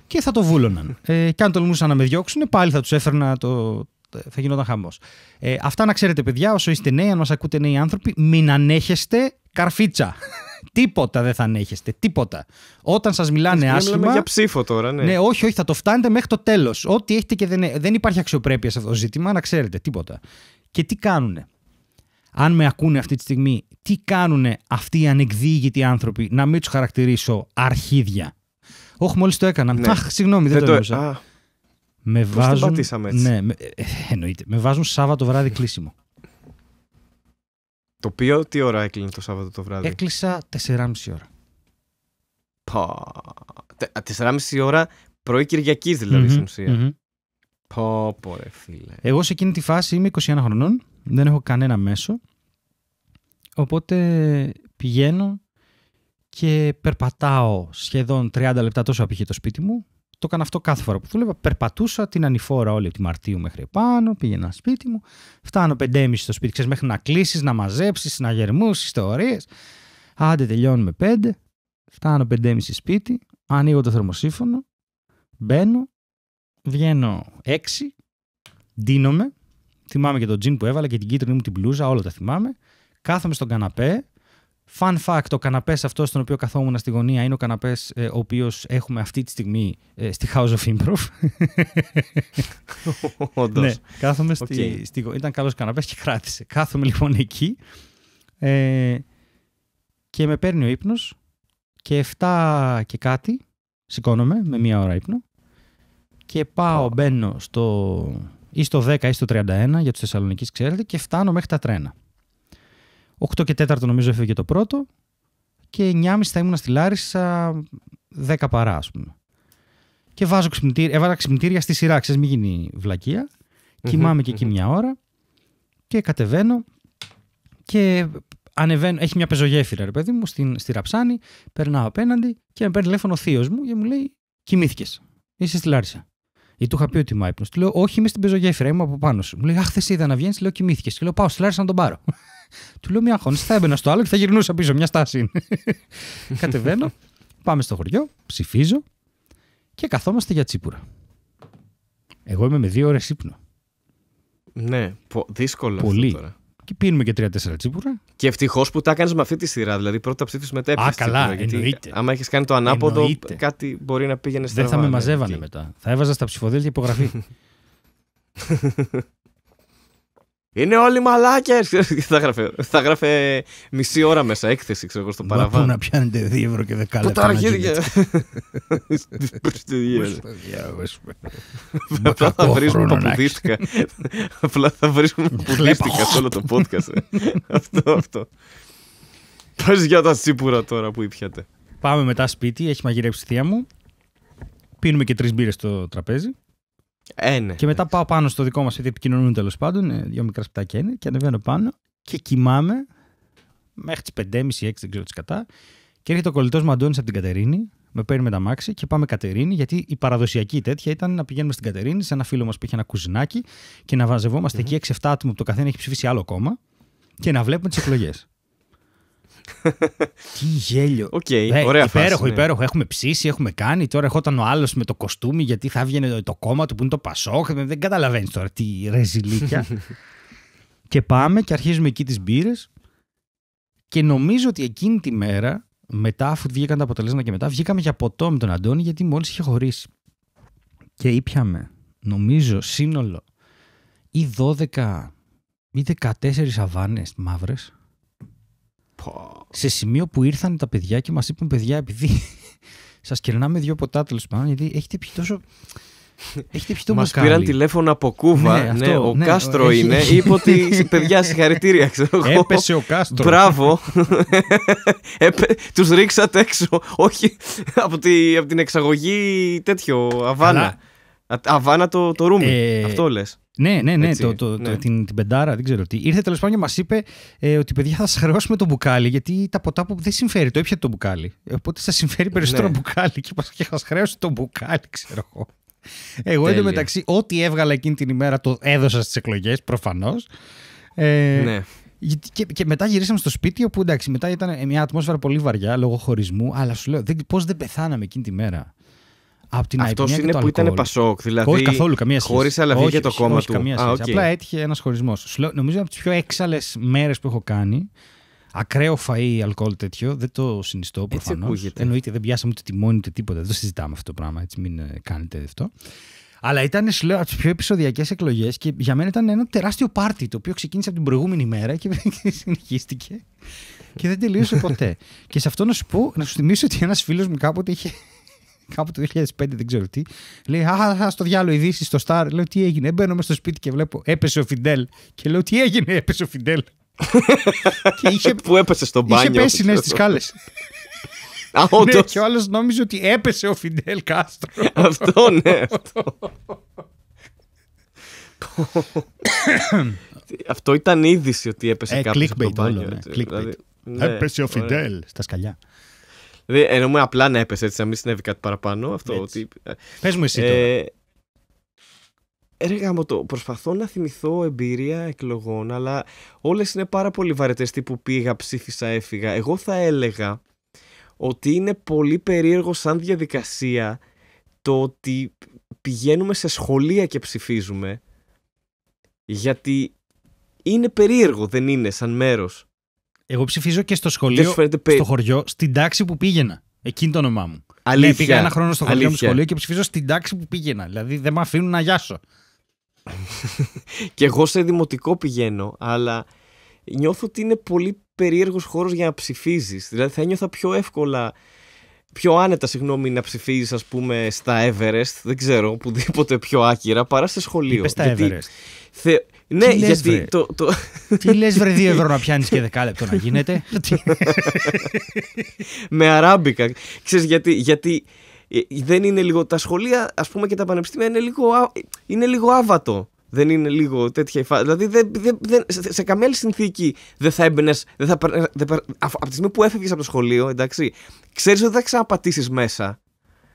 και θα το βούλωναν. Ε, και αν τολμούσαν να με διώξουν, πάλι θα τους έφερνα το... Θα γινόταν χαμός. Ε, αυτά να ξέρετε, παιδιά, όσο είστε νέοι, αν μας ακούτε νέοι άνθρωποι, μην ανέχεστε καρφίτσα. τίποτα δεν θα ανέχεστε. Τίποτα. Όταν σας μιλάνε Μιλάμε άσχημα. για ψήφο τώρα, ναι. Ναι, όχι, όχι, θα το φτάνετε μέχρι το τέλος. Ό,τι έχετε και δεν, δεν υπάρχει αξιοπρέπεια σε αυτό το ζήτημα, να ξέρετε τίποτα. Και τι κάνουνε; Αν με ακούνε αυτή τη στιγμή, τι κάνουνε αυτοί οι ανεκδίγητοι άνθρωποι, να μην τους χαρακτηρίσω αρχίδια; Όχι, μόλις το έκανα. Ναι. Αχ, συγγνώμη, δεν, Δεν το εννοούσα. Α, Με τον βάζουν. πατήσαμε έτσι; Ναι, με, ε, εννοείται. Με βάζουν Σάββατο βράδυ κλείσιμο. το οποίο τι ώρα έκλεινε το Σάββατο το βράδυ; Έκλεισα 4,5 ώρα. Πα. Τε- α, 4,5 ώρα πρωί Κυριακή δηλαδή στην Μμμ, ουσία. Μμμ. Πω, πω, ρε φίλε. Εγώ σε εκείνη τη φάση είμαι 21 χρονών, δεν έχω κανένα μέσο, οπότε πηγαίνω και περπατάω σχεδόν 30 λεπτά τόσο απήχε το σπίτι μου. Το έκανα αυτό κάθε φορά που δούλευα. Περπατούσα την ανηφόρα όλη τη Μαρτίου μέχρι επάνω, πήγαινα σπίτι μου. Φτάνω 5.30 στο σπίτι, ξέρεις, μέχρι να κλείσεις, να μαζέψεις, να γερμούς, ιστορίες. Άντε τελειώνουμε 5. Φτάνω 5.30 σπίτι, ανοίγω το θερμοσύφωνο, μπαίνω, βγαίνω 6, ντύνομαι. Θυμάμαι και τον τζιν που έβαλα και την κίτρινη μου την μπλούζα, όλα τα θυμάμαι. Κάθομαι στον καναπέ. Fun fact, ο καναπές αυτό στον οποίο καθόμουν στη γωνία είναι ο καναπές ε, ο οποίος έχουμε αυτή τη στιγμή ε, στη House of Improv. Όντως. ναι, κάθομαι στη, Οκ. στη γω- Ήταν καλός καναπές και κράτησε. Κάθομαι λοιπόν εκεί ε, και με παίρνει ο ύπνος και 7 και κάτι σηκώνομαι με μία ώρα ύπνο και πάω, μπαίνω στο ή στο 10 ή στο 31 για τους Θεσσαλονικείς ξέρετε και φτάνω μέχρι τα τρένα. 8 και 4 νομίζω έφυγε και το πρώτο και 9.30 θα ήμουν στη Λάρισα 10 παρά ας πούμε. Και βάζω ξυπνητήρια, έβαλα ξυπνητήρια στη σειρά, ξέρεις μην γίνει βλακεία. Κοιμάμαι και εκεί μια ώρα και κατεβαίνω και ανεβαίνω. Έχει μια πεζογέφυρα, ρε παιδί μου, στην, στη Ραψάνη. Περνάω απέναντι και με παίρνει τηλέφωνο ο θείος μου και μου λέει: Κοιμήθηκες. Είσαι στη Λάρισα. Ή του είχα πει ότι είμαι ύπνο. Του λέω: Όχι, είμαι στην πεζογέφυρα, είμαι από πάνω σου. Μου λέει: Αχ, θες είδα να βγαίνεις. Λέω: Κοιμήθηκες. Και λέω: Πάω στη Λάρισα να τον πάρω. του λέω: Μια αγχώνηση. Θα έμπαινα στο άλλο και θα γυρνούσα πίσω. Μια στάση είναι. Κατεβαίνω, πάμε στο χωριό, ψηφίζω και καθόμαστε για τσίπουρα. Εγώ είμαι με δύο ώρες ύπνο. Ναι, πο- δύσκολο Πολύ. αυτό τώρα. Και πίνουμε και τρία-τέσσερα τσίπουρα. Και ευτυχώς που τα έκανες με αυτή τη σειρά. Δηλαδή πρώτα ψήφισες μετά έπιασε. καλά, τσίπουρα, γιατί εννοείται. Άμα έχει κάνει το ανάποδο, Εννοείται. κάτι μπορεί να πήγαινε Δεν στραβά. θα με ναι, μαζεύανε εκεί. μετά. Θα έβαζα στα ψηφοδέλτια υπογραφή. Είναι όλοι μαλάκες! θα, γράφε, θα γράφε μισή ώρα μέσα έκθεση, ξέρω εγώ, στο Μα Πού παραβάν. να πιάνετε 2 ευρώ και 10 λεπτά. Πού τα να αρχίδια; γίνετε. Προς τη γύρω. Μα Απλά θα κακό βρίσκουμε χρόνο να παπουδίστηκα. Απλά θα βρίσκουμε παπουδίστηκα σε όλο το podcast. ε. Αυτό, αυτό. Πες για τα τσίπουρα τώρα που ήπιατε. Πάμε μετά σπίτι, έχει μαγειρέψει η θεία μου. Πίνουμε και τρεις μπύρες στο τραπέζι. Ε, ναι. Και μετά πάω πάνω στο δικό μας σπίτι, επικοινωνούν τέλος πάντων. ε, Δύο μικρά σπιτάκια είναι. Και ανεβαίνω πάνω και κοιμάμαι μέχρι τις 5.30-6, δεν ξέρω τι σκατά. Και έρχεται ο κολλητός μου Αντώνης από την Κατερίνη, με παίρνει με τ' αμάξι και πάμε Κατερίνη, γιατί η παραδοσιακή τέτοια ήταν να πηγαίνουμε στην Κατερίνη σε ένα φίλο μας που είχε ένα κουζινάκι και να μαζευόμαστε εκεί 6-7 άτομα που το καθένα έχει ψηφίσει άλλο κόμμα και να βλέπουμε τις εκλογές. Τι γέλιο. Οκ, Ε, ωραία υπέροχο, φάση, ναι. υπέροχο. Έχουμε ψήσει, έχουμε κάνει. Τώρα ερχόταν ο άλλος με το κοστούμι γιατί θα έβγαινε το κόμμα του που είναι το Πασόκ. Δεν καταλαβαίνεις τώρα τι ρεζιλίκια. και πάμε και αρχίζουμε εκεί τις μπύρες. Και νομίζω ότι εκείνη τη μέρα, μετά αφού βγήκαν τα αποτελέσματα και μετά, βγήκαμε για ποτό με τον Αντώνη γιατί μόλις είχε χωρίσει. Και ήπιαμε, νομίζω, σύνολο ή 12 ή 14 αβάνες μαύρες. Πω. Σε σημείο που ήρθαν τα παιδιά και μας είπαν: Παιδιά, επειδή σας κερνάμε δύο ποτά τέλος πάντων, γιατί έχετε πιει τόσο. Έχετε πιει το Μας μπουκάλι. πήραν τηλέφωνο από Κούβα. Ναι, Ναι, αυτό, ο ναι, Κάστρο έχει- είναι. Είπε ότι παιδιά, συγχαρητήρια, ξέρω εγώ. Έπεσε ο Κάστρο. Μπράβο. Έπε... Τους ρίξατε έξω. Όχι από, τη... από την εξαγωγή τέτοιο, Αβάνα. Καλά. Α- Αβάνα το, το ρούμι. Ε, Αυτό λες. Ναι, ναι, ναι, Έτσι, το, το, ναι. Το, την, την πεντάρα, δεν ξέρω τι. Ήρθε τέλος πάντων και μας είπε ε, ότι παιδιά θα σα χρεώσουμε το μπουκάλι, γιατί τα ποτά που δεν συμφέρει, το έπιατε το μπουκάλι. Οπότε σα συμφέρει περισσότερο Ναι. μπουκάλι και μα και σας χρέωσε το μπουκάλι, ξέρω εγώ. Εγώ Τέλεια. εντωμεταξύ, ό,τι έβγαλα εκείνη την ημέρα το έδωσα στις εκλογές, προφανώς. Ε, ναι. Γιατί Και, και μετά γυρίσαμε στο σπίτι, όπου εντάξει, μετά ήταν μια ατμόσφαιρα πολύ βαριά λόγω χωρισμού. Αλλά σου λέω, πώς δεν πεθάναμε εκείνη τη μέρα. Από την Αυτός αϋπνία και είναι το που ήταν αλκοόλ. Πασόκ. Δηλαδή, όχι καθόλου, καμία σχέση. χώρισε, αλλά όχι, βγήκε το όχι, κόμμα όχι, του. Καμία Α, σχέση. οκ. Απλά έτυχε ένας χωρισμός. Νομίζω από τις πιο έξαλλες μέρες που έχω κάνει. Ακραίο φαΐ, αλκοόλ τέτοιο, δεν το συνιστώ προφανώς. ακούγεται. Εννοείται, δεν πιάσαμε ούτε τιμόνι ούτε τίποτα. Δεν το συζητάμε αυτό το πράγμα. Έτσι, μην ε, κάνετε αυτό. Αλλά ήταν, σου λέω, από τις πιο επεισοδιακές εκλογές και για μένα ήταν ένα τεράστιο πάρτι το οποίο ξεκίνησε από την προηγούμενη μέρα και συνεχίστηκε και δεν τελείωσε ποτέ. και σε αυτό να σου πω, να σου θυμίσω ότι ένας φίλος μου κάποτε είχε. Κάπου το 2005, δεν ξέρω τι. Λέει: Α, α, στο διάλογο ειδήσεις στο Star. Λέω: Τι έγινε. Μπαίνω μέσα στο σπίτι και βλέπω έπεσε ο Φιντέλ. Και λέω: Τι έγινε, έπεσε ο Φιντέλ. και είχε, Που έπεσε στο μπάνιο. είχε πέσει ναι, στις κάλε. Α, ναι, όντως. και ο άλλος νόμιζε ότι έπεσε ο Φιντέλ Κάστρο. Αυτό, ναι. αυτό. Αυτό ήταν είδηση ότι έπεσε Ε, κάποιος από clickbait το μπάνιο. όλο, ναι, έτσι. clickbait. Δηλαδή, ναι, έπεσε ο ωραία. Φιντέλ στα σκαλιά. Δηλαδή, εννοούμε απλά να έπεσε έτσι, να μην συνέβη κάτι παραπάνω. Αυτό Έτσι. ότι, ε, Πες μου εσύ τώρα. ε, Ρε γάμο το, προσπαθώ να θυμηθώ εμπειρία εκλογών, αλλά όλες είναι πάρα πολύ βαρετές τύπου πήγα, ψήφισα, έφυγα. Εγώ θα έλεγα ότι είναι πολύ περίεργο σαν διαδικασία το ότι πηγαίνουμε σε σχολεία και ψηφίζουμε γιατί είναι περίεργο, δεν είναι, σαν μέρος. Εγώ ψηφίζω και στο Δεν σχολείο, σου φαίνεται πε... στο χωριό, στην τάξη που πήγαινα. Εκείνη το όνομά μου. Αλήθεια. Ναι, πήγα ένα χρόνο στο χωριό μου Αλήθεια. σχολείο και ψηφίζω στην τάξη που πήγαινα. Δηλαδή δεν με αφήνουν να γιάσω. Και εγώ σε δημοτικό πηγαίνω, αλλά νιώθω ότι είναι πολύ περίεργος χώρος για να ψηφίζεις. Δηλαδή θα νιώθα πιο εύκολα, πιο άνετα, συγγνώμη, να ψηφίζεις ας πούμε στα Everest, δεν ξέρω, οπουδήποτε πιο άκυρα, παρά σε σχολείο. Είπες στα Γιατί Everest. Θε... Ναι, Τι λες, γιατί βρε; το, το... Τι λες, βρε, δύο ευρώ να πιάνεις και δεκάλεπτο να γίνεται; Τι- με αράμπικα. Ξέρεις γιατί, γιατί ε, δεν είναι λίγο, τα σχολεία ας πούμε και τα πανεπιστήμια είναι λίγο, α- είναι λίγο άβατο. Δεν είναι λίγο τέτοια η φάση. Δηλαδή δεν, δεν, δεν, σε, σε καμία άλλη συνθήκη δεν θα έμπαινες. Δεν θα, περ- δεν, περ- αφ- από τη στιγμή που έφευγες από το σχολείο, εντάξει, ξέρεις ότι δεν θα ξαναπατήσεις μέσα.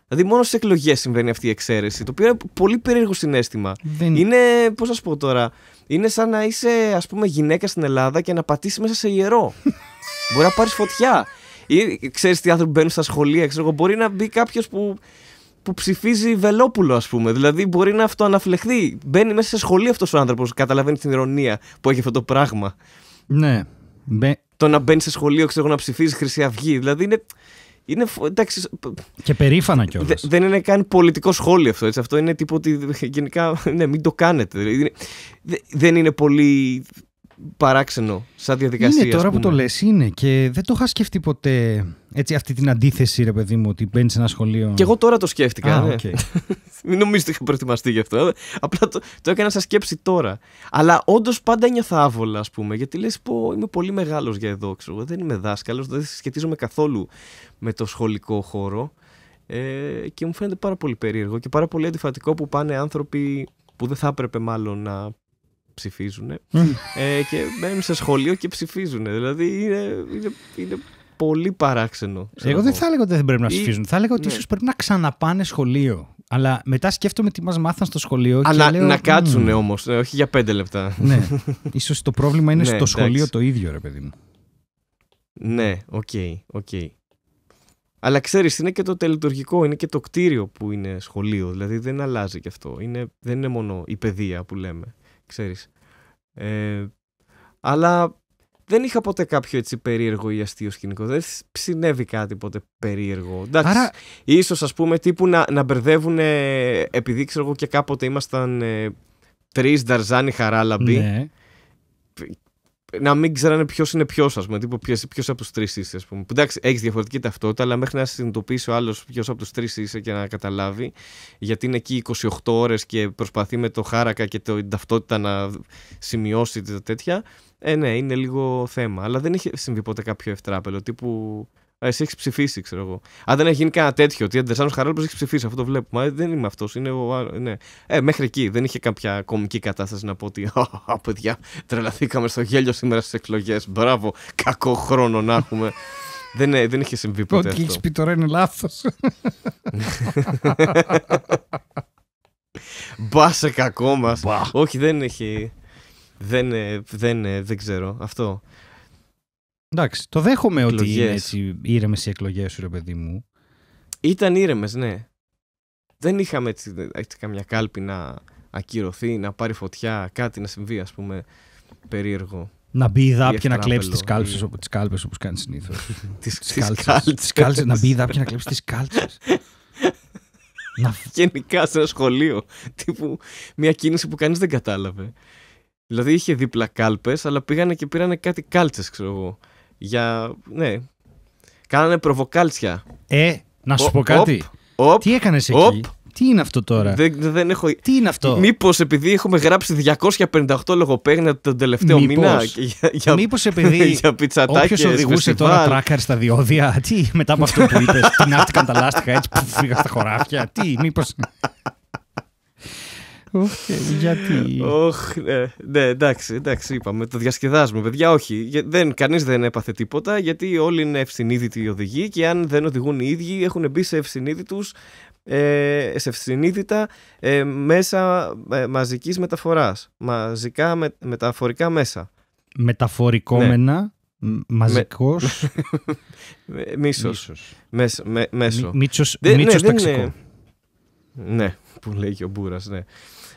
Δηλαδή μόνο στις εκλογές συμβαίνει αυτή η εξαίρεση. Το οποίο είναι πολύ περίεργο συνέστημα. δεν... Είναι, πώς να σου πω τώρα, είναι σαν να είσαι ας πούμε γυναίκα στην Ελλάδα και να πατήσεις μέσα σε ιερό. μπορεί να πάρεις φωτιά. Ή ξέρεις τι άνθρωποι μπαίνουν στα σχολεία, ξέρω εγώ, μπορεί να μπει κάποιος που, που ψηφίζει Βελόπουλο, ας πούμε. Δηλαδή μπορεί να αυτοαναφλεχθεί. Μπαίνει μέσα σε σχολείο αυτός ο άνθρωπος, καταλαβαίνεις την ηρωνία που έχει αυτό το πράγμα. Ναι. Μπε- Το να μπαίνει σε σχολείο, ξέρω εγώ, να ψηφίζεις Χρυσή Αυγή. Δηλαδή είναι. Είναι φο- εντάξει, Και περήφανα κιόλας. Δε- δεν είναι καν πολιτικό σχόλιο αυτό. Έτσι. Αυτό είναι τύπο ότι γενικά ναι, μην το κάνετε. Δηλαδή, είναι- δε- δεν είναι πολύ παράξενο σαν διαδικασία. Είναι τώρα ας που το πούμε. λες, είναι και δεν το είχα σκεφτεί ποτέ έτσι αυτή την αντίθεση ρε παιδί μου ότι μπαίνεις σε ένα σχολείο. Και εγώ τώρα το σκέφτηκα. Α, ναι. οκ. Μην νομίζετε ότι είχα προετοιμαστεί γι' αυτό. Απλά το, το έκανα σαν σκέψη τώρα. Αλλά όντως πάντα ένιωθα άβολα, ας πούμε. Γιατί λες, πω, είμαι πολύ μεγάλος για εδώ. Ξέρω. εγώ. Δεν είμαι δάσκαλος, δεν σχετίζομαι καθόλου με το σχολικό χώρο. Ε, και μου φαίνεται πάρα πολύ περίεργο και πάρα πολύ αντιφατικό που πάνε άνθρωποι που δεν θα έπρεπε μάλλον να ψηφίζουν ε, και μπαίνουν σε σχολείο και ψηφίζουν. Δηλαδή είναι, είναι, είναι πολύ παράξενο. ξέρω Εγώ δεν εγώ. θα έλεγα ότι δεν πρέπει να Ή- ψηφίζουν. Θα έλεγα ότι ναι. ίσως πρέπει να ξαναπάνε σχολείο. Αλλά μετά σκέφτομαι τι μας μάθαν στο σχολείο. και Αλλά λέω, να «Μμμ, κάτσουν όμως, όχι για πέντε λεπτά. Ναι. Ίσως το πρόβλημα είναι Ναι, στο σχολείο εντάξει. το ίδιο, ρε παιδί μου. Ναι, οκ, οκ. Αλλά ξέρεις, είναι και και το λειτουργικό, είναι και το κτίριο που είναι σχολείο. Δηλαδή δεν αλλάζει και αυτό. Είναι, δεν είναι μόνο η παιδεία που λέμε, ξέρεις. Ε, αλλά δεν είχα ποτέ κάποιο έτσι περίεργο ή αστείο σκηνικό. Δεν σ- συνέβη κάτι ποτέ περίεργο. Εντάξει, Άρα- ίσως ας πούμε τύπου να, να μπερδεύουν επειδή ξέρω εγώ και κάποτε ήμασταν ε, τρεις Νταρζάνι Χαράλαμπη Ναι. Να μην ξέρανε ποιος είναι ποιος, ας πούμε. Τύπου ποιος από τους τρεις είσαι, ας πούμε. Που Εντάξει, έχεις διαφορετική ταυτότητα, αλλά μέχρι να συνειδητοποιήσει ο άλλος ποιος από τους τρεις είσαι και να καταλάβει, γιατί είναι εκεί 28 ώρες και προσπαθεί με το χάρακα και το, την ταυτότητα να σημειώσει τα τέτοια. Ε, ναι, είναι λίγο θέμα. Αλλά δεν είχε συμβεί ποτέ κάποιο ευτράπελο. Τύπου. «Α, Εσύ έχεις ψηφίσει, ξέρω εγώ. Αν δεν έχει γίνει κανένα τέτοιο, ότι Αντεσάνο Χαράλαμπο έχει ψηφίσει, αυτό το βλέπουμε. Ε, δεν είμαι αυτός. Είναι ο. άλλο- Ναι. Ε, μέχρι εκεί δεν είχε κάποια κομική κατάσταση να πω ότι. Α, παιδιά, τρελαθήκαμε στο γέλιο σήμερα στις εκλογές. Μπράβο, κακό χρόνο να έχουμε. δεν, ε, δεν είχε συμβεί ποτέ Ό,τι αυτό. έχει πει τώρα είναι λάθος. Μπα σε κακό μας. Μπα. Όχι, δεν έχει. Δεν, ε, δεν, ε, δεν ξέρω. Αυτό. Εντάξει, το δέχομαι ότι Εκλογές. είναι έτσι ήρεμες οι εκλογές σου, ρε παιδί μου. Ήταν ήρεμες, ναι. Δεν είχαμε έτσι, έτσι καμιά κάλπη να ακυρωθεί, να πάρει φωτιά, κάτι να συμβεί, ας πούμε, περίεργο. Να μπει η ΔΑΠ και να ευτράπελο, κλέψει τις κάλπε ή- τις κάλπες όπως κάνει συνήθως. Τις, Τις τις κάλτσες. κάλτσες. Να μπει η ΔΑΠ και να κλέψει τις κάλτσες. να... Γενικά σε ένα σχολείο. Τύπου μια κίνηση που κανείς δεν κατάλαβε. Δηλαδή είχε δίπλα κάλπες, αλλά πήγανε και πήρανε κάτι κάλτσες, ξέρω εγώ. Για, ναι. Κάνανε προβοκάλτσια. Ε, να σου Οπ, πω κάτι. Οπ, Τι έκανες εκεί; Οπ. Τι είναι αυτό τώρα; δεν, δεν έχω... Τι είναι αυτό; Μήπως επειδή έχουμε γράψει 258 λογοπαίγνια τον τελευταίο Μήπως. μήνα και για, για, Μήπως επειδή για πιτσατάκια Όποιος οδηγούσε τώρα φεστιβάλ. τράκαρ στα διόδια, τι μετά από αυτό που είπες, τεινάχτηκαν τα λάστιχα έτσι που φύγα στα χωράφια. Τι, μήπω. Γιατί; Όχ, ναι, ναι, εντάξει, εντάξει, είπαμε. Το διασκεδάζουμε, παιδιά. Όχι, για- δεν, κανείς δεν έπαθε τίποτα γιατί όλοι είναι ευσυνείδητοι οι οδηγοί και αν δεν οδηγούν οι ίδιοι έχουν μπει σε ευσυνείδητους ε, σε ευσυνείδητα ε, μέσα ε, μαζικής μεταφοράς. Μαζικά με, μεταφορικά μέσα. Μεταφορικόμενα, μαζικός. Ε, Μίσος. Μέσο. Μες, μέσο. Μίτσο Δεν- ναι, δεν ταξικό. είναι- Ναι, που λέει και ο Μπούρας, ναι.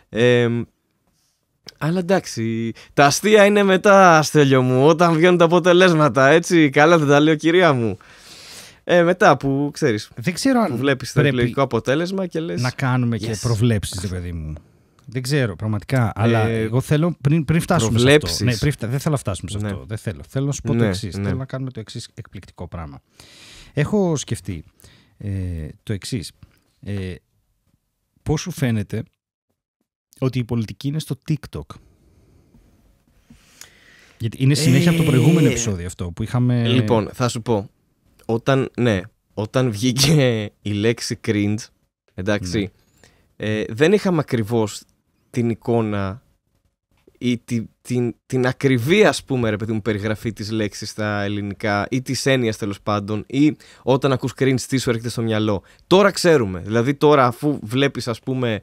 Ε, αλλά εντάξει, τα αστεία είναι μετά, Στέλιο μου, όταν βγαίνουν τα αποτελέσματα, έτσι, καλά δεν τα λέω κυρία μου. Ε, μετά που, ξέρεις, Δεν ξέρω που αν βλέπεις το πρέπει εκλογικό αποτέλεσμα και λες... να κάνουμε και Yes. προβλέψεις, ρε παιδί μου. Δεν ξέρω, πραγματικά. Αλλά Ε, εγώ θέλω πριν, πριν φτάσουμε σε προβλέψεις. αυτό. Ναι, πριν, φτα- δεν θέλω να φτάσουμε σε Ναι. αυτό. Δεν θέλω. Θέλω να σου πω το Ναι, εξής. ναι. Θέλω να κάνουμε το εξής εκπληκτικό πράγμα. Έχω σκεφτεί ε, το εξής. Ε, Πώς σου φαίνεται ότι η πολιτική είναι στο TikTok. Γιατί είναι συνέχεια από το προηγούμενο Ε, επεισόδιο αυτό που είχαμε. Λοιπόν, θα σου πω, όταν, ναι, όταν βγήκε η λέξη cringe, εντάξει, Ναι. ε, δεν είχαμε ακριβώς την εικόνα ή τη, την, την ακριβή ας πούμε ρε παιδί μου περιγραφή της λέξης στα ελληνικά ή της έννοιας τέλος πάντων ή όταν ακούς cringe τι σου έρχεται στο μυαλό. Τώρα ξέρουμε, δηλαδή τώρα αφού βλέπεις ας πούμε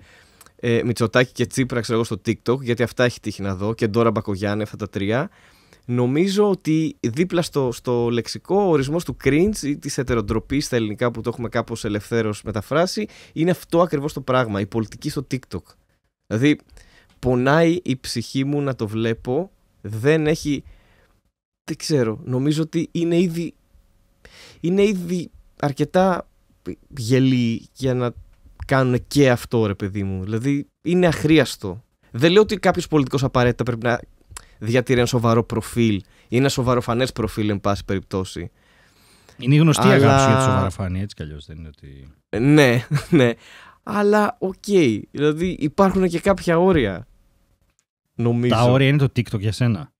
ε, Μητσοτάκη και Τσίπρα ξέρω εγώ στο TikTok γιατί αυτά έχει τύχει να δω και Ντόρα Μπακογιάννη αυτά τα τρία νομίζω ότι δίπλα στο, στο λεξικό ο ορισμός του cringe ή της ετεροτροπής στα ελληνικά που το έχουμε κάπως ελευθέρως μεταφράσει είναι αυτό ακριβώς το πράγμα, η πολιτική στο TikTok. Δηλαδή πονάει η ψυχή μου να το βλέπω, δεν έχει, δεν ξέρω, νομίζω ότι είναι ήδη, είναι ήδη αρκετά γελοίοι για να κάνουν και αυτό ρε παιδί μου. Δηλαδή είναι αχρείαστο. Δεν λέω ότι κάποιος πολιτικός απαραίτητα πρέπει να διατηρεί ένα σοβαρό προφίλ ή ένα σοβαροφανές προφίλ, εν πάση περιπτώσει. Είναι η γνωστή Αλλά- αγάπη σου για τη σοβαροφάνεια, έτσι κι αλλιώς. Δεν είναι ότι. Ε, Ναι, ναι. Αλλά οκ. Δηλαδή υπάρχουν και κάποια όρια. Νομίζω. Τα όρια είναι το TikTok για σένα.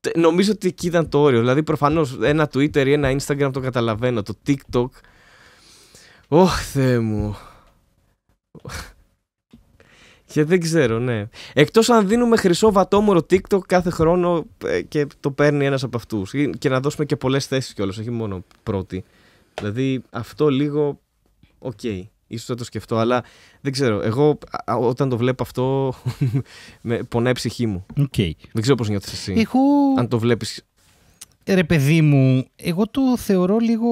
Τε- Νομίζω ότι εκεί ήταν το όριο. Δηλαδή, προφανώς ένα Twitter ή ένα Instagram το καταλαβαίνω. Το TikTok. Ωχ, Θεέ μου. Και δεν ξέρω, ναι. Εκτός αν δίνουμε χρυσό βατόμουρο TikTok κάθε χρόνο ε, και το παίρνει ένας από αυτούς. Και να δώσουμε και πολλές θέσεις κιόλας, όχι μόνο πρώτη. Δηλαδή, αυτό λίγο. Οκ. Ίσως θα το σκεφτώ, αλλά δεν ξέρω. Εγώ α, α, όταν το βλέπω αυτό, με πονάει η ψυχή μου. Οκ. Δεν ξέρω πώς νιώθεις εσύ. Εγώ, Αν το βλέπεις ρε παιδί μου, εγώ το θεωρώ λίγο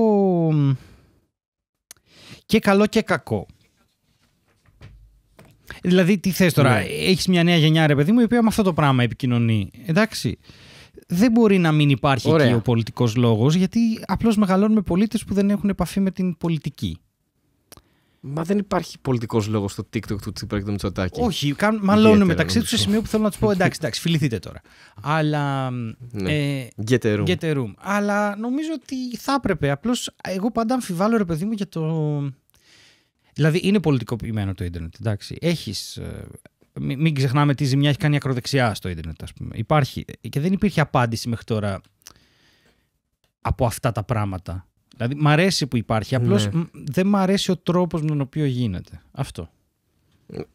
μ, και καλό και κακό. Δηλαδή, τι θες τώρα, Ναι. έχεις μια νέα γενιά, ρε παιδί μου, η οποία με αυτό το πράγμα επικοινωνεί. Εντάξει. Δεν μπορεί να μην υπάρχει Ωραία. εκεί ο πολιτικός λόγος, γιατί απλώς μεγαλώνουμε πολίτες που δεν έχουν επαφή με την πολιτική. Μα δεν υπάρχει πολιτικός λόγος στο TikTok του Τσίπρα και του Μητσοτάκη. Όχι, καν, μαλώνουν Ιδιαίτερα, μεταξύ τους σε νομίζω. σημείο που θέλω να τους πω εντάξει, εντάξει, φιληθείτε τώρα. Αλλά. Ναι. Ε, Get a room. get a room. Αλλά νομίζω ότι θα έπρεπε. Απλώς εγώ πάντα αμφιβάλλω, ρε παιδί μου, για το. Δηλαδή είναι πολιτικοποιημένο το ίντερνετ. Εντάξει. Έχεις, ε, μην, μην ξεχνάμε τι ζημιά έχει κάνει η ακροδεξιά στο ίντερνετ, ας πούμε. Υπάρχει. Και δεν υπήρχε απάντηση μέχρι τώρα από αυτά τα πράγματα. Δηλαδή, μ' αρέσει που υπάρχει. Απλώς Ναι. δεν μ' αρέσει ο τρόπος με τον οποίο γίνεται. Αυτό.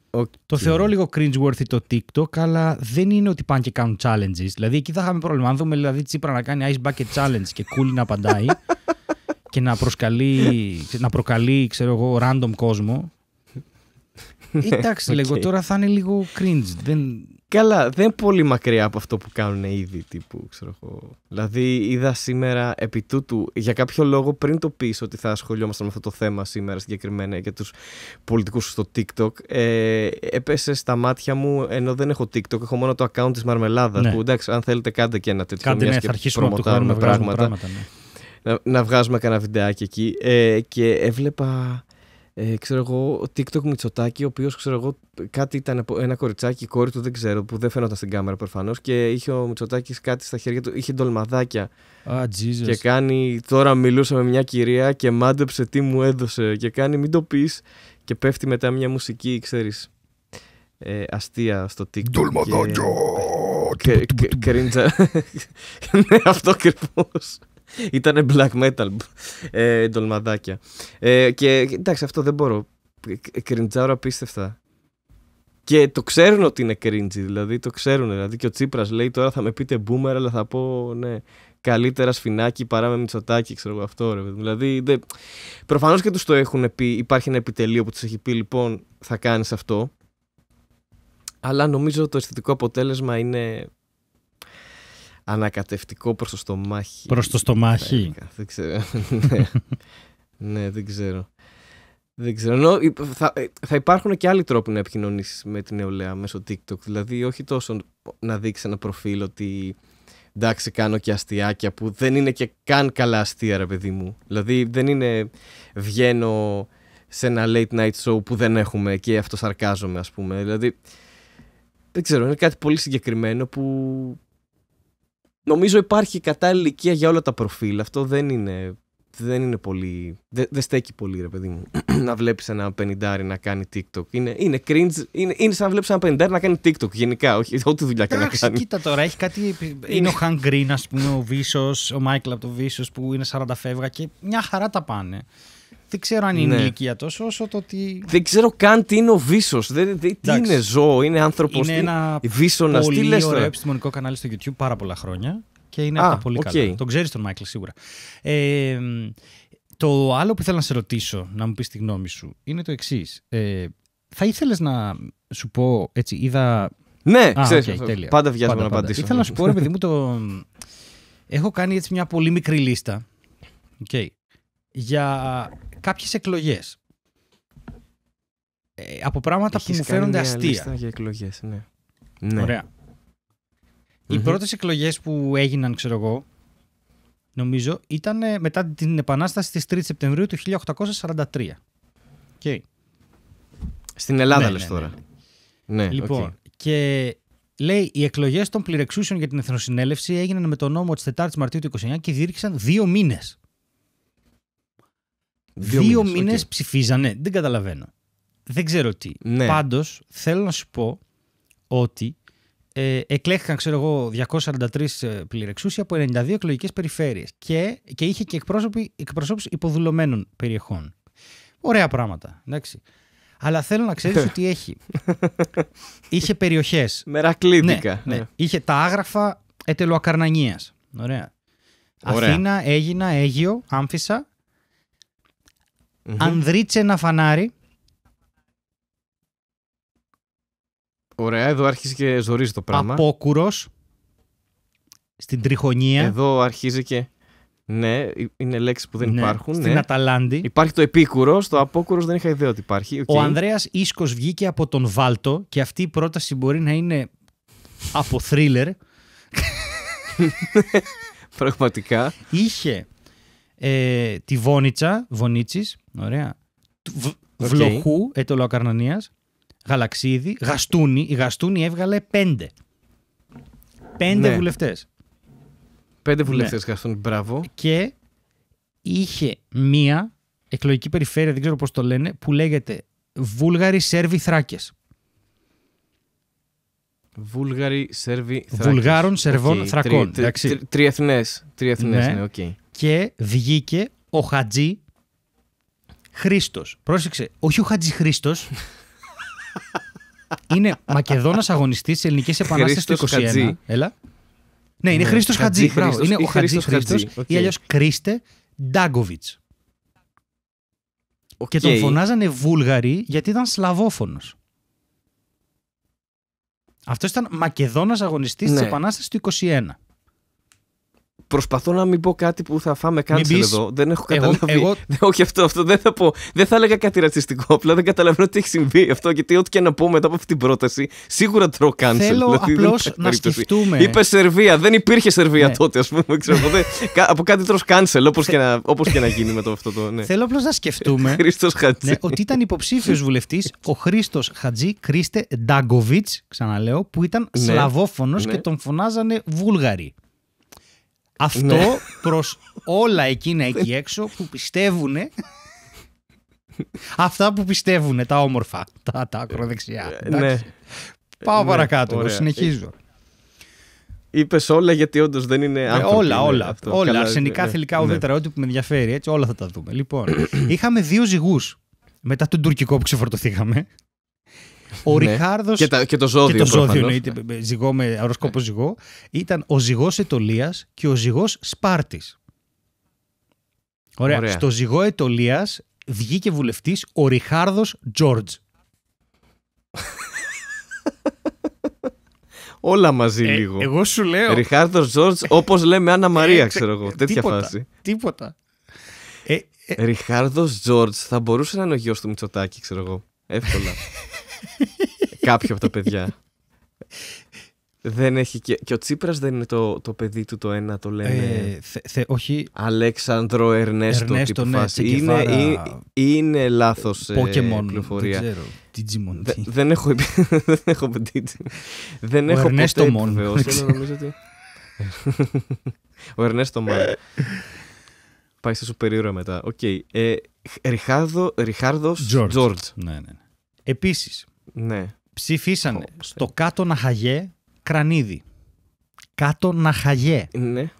Οκ. Το θεωρώ λίγο cringe-worthy το TikTok, αλλά δεν είναι ότι πάνε και κάνουν challenges. Δηλαδή εκεί θα είχαμε πρόβλημα. Αν δούμε δηλαδή Τσίπρα να κάνει ice bucket challenge και cool να απαντάει και να, προσκαλεί, να προκαλεί, ξέρω εγώ, random κόσμο. Εντάξει, Οκ. λέω τώρα θα είναι λίγο cringe. Δεν... Καλά, δεν είναι πολύ μακριά από αυτό που κάνουν ήδη. Τύπου, ξέρω εγώ. Δηλαδή, είδα σήμερα επί τούτου, για κάποιο λόγο, πριν το πεις ότι θα ασχολιόμασταν με αυτό το θέμα σήμερα συγκεκριμένα για τους πολιτικούς στο TikTok, ε, έπεσε στα μάτια μου ενώ δεν έχω TikTok, έχω μόνο το account της Μαρμελάδας. Ναι. Που εντάξει, αν θέλετε, κάντε και ένα τέτοιο. Κάντε μιας ναι, και θα αρχίσουμε από το χρόνο προμοτάρουμε να βγάζουμε πράγματα. πράγματα. ναι. Να, να βγάζουμε κανένα βιντεάκι εκεί. Ε, και έβλεπα, ε, ξέρω εγώ, TikTok Μητσοτάκη, ο οποίος, ξέρω εγώ, κάτι ήταν από- ένα κοριτσάκι, η κόρη του δεν ξέρω, που δεν φαίνονταν στην κάμερα προφανώς. Και είχε ο Μητσοτάκης κάτι στα χέρια του, είχε ντολμαδάκια. Α, Jesus. Και κάνει, τώρα μιλούσα με μια κυρία και μάντεψε τι μου έδωσε. Και κάνει, μην το πεις. Και πέφτει μετά μια μουσική, ξέρεις. Ε, αστεία στο TikTok. Ντολμαδάκια. Και, και, κρίντζα. ναι, αυτό ακριβώς. Ήτανε black metal. Ε, ντολμαδάκια. Ε, και εντάξει, αυτό δεν μπορώ. Ε, Κριντζάω απίστευτα. Και το ξέρουν ότι είναι cringe, δηλαδή το ξέρουν. Δηλαδή και ο Τσίπρας λέει τώρα θα με πείτε boomer, αλλά θα πω ναι, καλύτερα σφινάκι παρά με μυτσοτάκι, ξέρω εγώ αυτό. Ρε. παιδί μου. Δηλαδή δεν... προφανώς και τους το έχουν πει, υπάρχει ένα επιτελείο που τους έχει πει λοιπόν θα κάνεις αυτό. Αλλά νομίζω το αισθητικό αποτέλεσμα είναι ανακατευτικό προς το στομάχι. Προς το στομάχι. θα έλεγα. Δεν ξέρω. ναι. ναι, δεν ξέρω. Δεν ξέρω. Ενώ υ- θα, ε, θα υπάρχουν και άλλοι τρόποι να επικοινωνήσεις με την νεολαία μέσω TikTok. Δηλαδή, όχι τόσο να δείξεις ένα προφίλ ότι εντάξει, κάνω και αστιάκια που δεν είναι και καν καλά αστεία, ρε παιδί μου. Δηλαδή, δεν είναι βγαίνω σε ένα late night show που δεν έχουμε και αυτό σαρκάζομαι, ας πούμε. Δηλαδή, δεν ξέρω, είναι κάτι πολύ συγκεκριμένο που νομίζω υπάρχει κατάλληλη ηλικία για όλα τα προφίλ. Αυτό δεν είναι, δεν είναι πολύ. Δεν, δεν στέκει πολύ, ρε παιδί μου. να βλέπεις ένα πενιντάρι να κάνει TikTok. Είναι, είναι cringe. Είναι, είναι σαν να βλέπεις ένα πενιντάρι να κάνει TikTok γενικά. Όχι, ό,τι δουλειά και να Εντάξει, κάνει. κοίτα τώρα, έχει κάτι. Είναι ο Χαν Γκριν, ας πούμε, ο Βίσος, ο Μάικλ από το Βίσος που είναι 40 φεύγα και μια χαρά τα πάνε. Δεν ξέρω αν είναι Ναι. ηλικία τόσο, όσο το ότι. Δεν ξέρω καν τι είναι ο Vsauce. Τι Εντάξει. είναι ζώο, είναι άνθρωπος. Είναι ένα Βίσονας, τι πολύ λες ωραίο τώρα; επιστημονικό κανάλι στο YouTube πάρα πολλά χρόνια και είναι Α, από τα πολύ οκ. καλά. Τον ξέρεις τον Μάικλ σίγουρα. Ε, το άλλο που θέλω να σε ρωτήσω, να μου πεις τη γνώμη σου, είναι το εξής. Ε, θα ήθελες να σου πω, έτσι, είδα Ναι, Α, ξέρεις, οκ, αυτό. τέλεια. πάντα βιάζομαι Πάντα, να πάντα. απαντήσω. Ήθελα να σου πω, ρε παιδί μου, το... έχω κάνει έτσι μια πολύ μικρή λίστα okay, για κάποιες εκλογές. Ε, από πράγματα που Έχεις μου κάνει φαίνονται μια αστεία. λίστα για εκλογές, ναι. ναι. Ωραία. Οι Μμμ. πρώτες εκλογές που έγιναν, ξέρω εγώ, νομίζω, ήταν ε, μετά την επανάσταση της 3 Σεπτεμβρίου του 1843. Okay. Στην Ελλάδα Ναι, λες ναι, τώρα. ναι, Ναι, Λοιπόν, οκ. και λέει οι εκλογές των πληρεξουσίων για την Εθνοσυνέλευση έγιναν με τον νόμο της 4ης Μαρτίου του 29 και διήρκησαν δύο μήνες. Δύο, δύο μήνες οκ. ψηφίζανε. Δεν καταλαβαίνω. Δεν ξέρω τι. Ναι. Πάντως θέλω να σου πω ότι ε, εκλέχθηκαν, ξέρω εγώ, 243 ε, πληρεξούσια από 92 εκλογικές περιφέρειες και, και είχε και εκπρόσωποι, εκπροσώπους υποδουλωμένων περιοχών. Ωραία πράγματα. Εντάξει. Αλλά θέλω να ξέρεις ότι έχει. είχε περιοχές. Μερακλίδικα. Ναι, ναι. Είχε τα άγραφα ετελοακαρνανίας. Ωραία. Ωραία. Αθήνα, Έγινα, Αίγιο, Άμφισα, Μμμ. Ανδρίτσε ένα φανάρι. Ωραία, εδώ αρχίζει και ζορίζει το πράγμα. Απόκουρος στην Τριχονία. Εδώ αρχίζει και. Ναι, είναι λέξεις που δεν ναι, υπάρχουν. Στην ναι. Αταλάντη. Υπάρχει το επίκουρο, το Απόκουρος δεν είχα ιδέα ότι υπάρχει. οκ. Ο Ανδρέας Ίσκος βγήκε από τον Βάλτο και αυτή η πρόταση μπορεί να είναι από θρίλερ. Πραγματικά. Είχε ε, τη Βόνιτσα, Βονίτσης, ωραία, του Β- Οκ. Βλοχού, Αιτωλοακαρνανίας, Γαλαξίδι, Γαστούνη. Η Γαστούνη έβγαλε πέντε. Πέντε Ναι. βουλευτές. Πέντε Ναι. βουλευτές Γαστούνη. Μπράβο. Και είχε μία εκλογική περιφέρεια, δεν ξέρω πώς το λένε, που λέγεται Βούλγαροι Σέρβοι Θράκες. Βούλγαροι, Σέρβοι, Θράκες. Βουλγάρων, Σερβών, Οκ, Θρακών, τρι- τρι- εντάξει. τρι- Τριεθνές. Τριεθνές, Ναι. ναι, οκ. και βγήκε ο Χατζή Χρήστος. Πρόσεξε, όχι ο Χατζή Χρήστος. είναι Μακεδόνας αγωνιστής της Ελληνικής Επανάστασης του 21. Χρήστος Χατζή. Έλα. Ναι, είναι Ναι, Χρήστος Χατζή Χατζή. Μπράβο. Χρήστος Είναι ή ο Χατζής Χρήστος Χρήστος Χατζή, οκ. ή αλλιώς Κρίστε Ντάγκοβιτς. Και Οκ. τον φωνάζανε Βούλγαροι γιατί ήταν Σλαβόφωνος. Αυτός ήταν Μακεδόνας αγωνιστής της Ναι. Επανάστασης του 21. Προσπαθώ να μην πω κάτι που θα φάμε Μην cancel πεις, εδώ. Δεν έχω εγώ- καταλάβει. εγώ- Ναι, όχι αυτό, αυτό δεν θα πω. Δεν θα έλεγα κάτι ρατσιστικό. Απλά δεν καταλαβαίνω τι έχει συμβεί αυτό. Γιατί ό,τι και να πω μετά από αυτή την πρόταση, σίγουρα τρώω cancel. Θέλω Δηλαδή, δεν απλώς υπάρχει να περίπτωση. σκεφτούμε. Είπε Σερβία. Δεν υπήρχε Σερβία Ναι. τότε, ας πούμε. Ξέρω, εγώ. Δεν- κα- από κάτι τρως cancel, όπως και, να- όπως και να γίνει με το αυτό το. Ναι. Θέλω απλώς να σκεφτούμε Χρήστος Χατζή. ναι, ότι ήταν υποψήφιος βουλευτής ο Χρήστος Χατζή Κρίστε Ντάγκοβιτ, ξαναλέω, που ήταν Ναι. Σλαβόφωνος Ναι. και τον φωνάζανε Βούλγαροι. Αυτό Ναι. προς όλα εκείνα εκεί έξω που πιστεύουν. αυτά που πιστεύουν, τα όμορφα, τα, τα ακροδεξιά. Ναι. Εντάξει. Πάω Ναι, παρακάτω, εγώ ωραία. συνεχίζω. Είπες όλα γιατί όντως δεν είναι Ε, άνθρωποι. όλα, ναι, όλα. αυτό. όλα. Καλά, αρσενικά, ναι, θηλυκά, ναι. ουδέτερα, ό,τι που με ενδιαφέρει. Έτσι, όλα θα τα δούμε. Λοιπόν, είχαμε δύο ζυγούς μετά τον τουρκικό που ξεφορτωθήκαμε. Ο Ναι. Ριχάρδο. Και, τα- και το ζώδιο. Και το ζώδιο προφανώς. εννοείται, με- με ζυγό με αεροσκόπο ζυγό. Ήταν ο ζυγός Ετωλίας και ο ζυγός Σπάρτης. Ωραία. Ωραία. Στο ζυγό Ετωλίας βγήκε βουλευτής ο Ριχάρδο Τζόρτζ. Όλα μαζί λίγο. Ε, εγώ σου λέω. Ριχάρδο Τζόρτζ, όπως λέμε Άννα Μαρία, Ε, ξέρω εγώ. Τέτοια τίποτα, φάση. Τίποτα. Ε, ε, Ριχάρδο Τζόρτζ θα μπορούσε να είναι ο γιος του Μητσοτάκη, ξέρω εγώ. Εύκολα. Κάποιο από τα παιδιά. Δεν έχει και, και ο Τσίπρας δεν είναι το, το παιδί του το ένα, το λένε. ε, θε- θε- όχι, Αλέξανδρο Ερνέστο, Ερνέστο, τύπου ναι, φάση. Che Είναι, Guevara. ή- είναι λάθος ε, Pokemon. πληροφορία. Δεν ξέρω. Digimon. Δε- τι. δεν έχω επι- δεν έχω πετύχει. Δεν Ο έχω Ερνέστο ποτέ μόνο. επιβεβαιώσει, Δεν αλλά νομίζω ότι... Ο Ερνέστο Μάν. Πάει στα σούπερ ήρωα μετά. Οκ. Ε, Ριχάρδο, Ριχάρδος George. Τζόρτζ. Ναι, ναι. Ναι. Επίσης, Ναι. ψηφίσανε Ω, στο κάτω Ναχαγέ κρανίδι. Κάτω Ναχαγέ Ναι.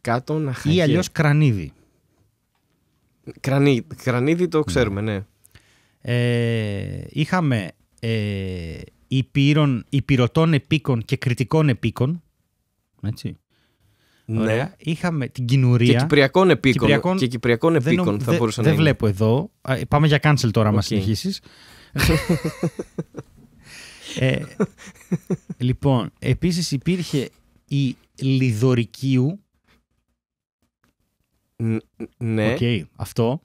Κάτω να ή χαγέ. αλλιώς κρανίδι. Κρανί, κρανίδι το ξέρουμε, ναι. Ε, είχαμε ε, υπήρων, υπηρωτών επίκων και κριτικών επίκων. Έτσι. ναι. Ωραία. Είχαμε την Και κοινουρία. κυπριακών επίκων. Κυπριακών- Και κυπριακών Δεν επίκων νο- θα δε- μπορούσε Δεν να είναι. βλέπω εδώ. Α, Πάμε για cancel τώρα, άμα Οκ. συνεχίσεις. Ε, λοιπόν, επίσης υπήρχε η Λιδωρικίου. Ν- Ναι. Οκ, αυτό.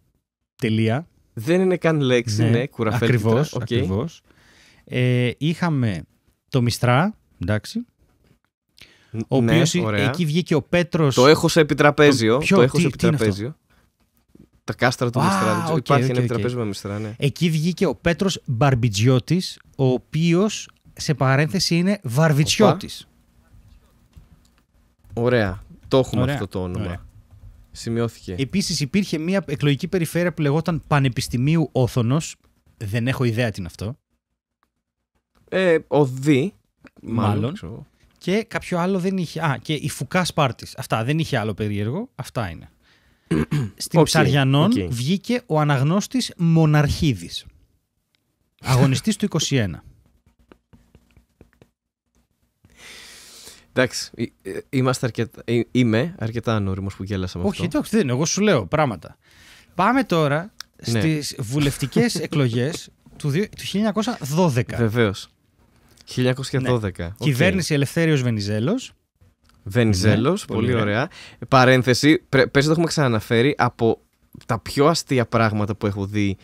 Τελεία. Δεν είναι καν λέξη, ναι, κουραφέλκυθρα. Ακριβώς, Οκ. ακριβώς. Ε, είχαμε το Μυστρά, εντάξει. Ο Ναι, οποίος ωραία. εκεί βγήκε ο Πέτρος. Το έχω σε επιτραπέζιο. Το- ποιο, το έχω τι- σε τι είναι αυτό; επιτραπέζιο. Τα κάστρα του Α, Μυστρά. δεν ξέρω. οκ, Υπάρχει οκ, ένα οκ. επιτραπέζιο με Μυστρά, ναι. Εκεί βγήκε ο Πέτρος Μπαρμπιτσιώτης, ο οποίος σε παρένθεση είναι Βαρβιτσιώτης. Ωραία. Το έχουμε Ωραία. αυτό το όνομα. Ωραία. Σημειώθηκε. Επίσης υπήρχε μια εκλογική περιφέρεια που λεγόταν Πανεπιστημίου Όθωνος. Δεν έχω ιδέα τι είναι αυτό. Ε, ο Δη. Μάλλον. Μάλλον. ξέρω. Και κάποιο άλλο δεν είχε. Α, και η Φουκά Σπάρτης. Αυτά δεν είχε άλλο περίεργο. Αυτά είναι. Στην Οκ, Ψαριανών οκ. βγήκε ο αναγνώστης Μοναρχίδης. Αγωνιστής του 21. Εντάξει. ε, ε, Είμαστε αρκετά, ε, είμαι αρκετά ανώριμος που γέλασα με Όχι, αυτό. εντάξει, δεν είναι. Εγώ σου λέω πράγματα. Πάμε τώρα Ναι. στις βουλευτικές εκλογές του, δι- του 1912. Βεβαίως. 1912. Οκ. Ναι. Κυβέρνηση Ελευθέριος Βενιζέλος. Βενιζέλος, Ναι, πολύ, πολύ ωραία. ωραία. Παρένθεση, πρέ- πες να το έχουμε ξαναναφέρει από τα πιο αστεία πράγματα που έχω δει.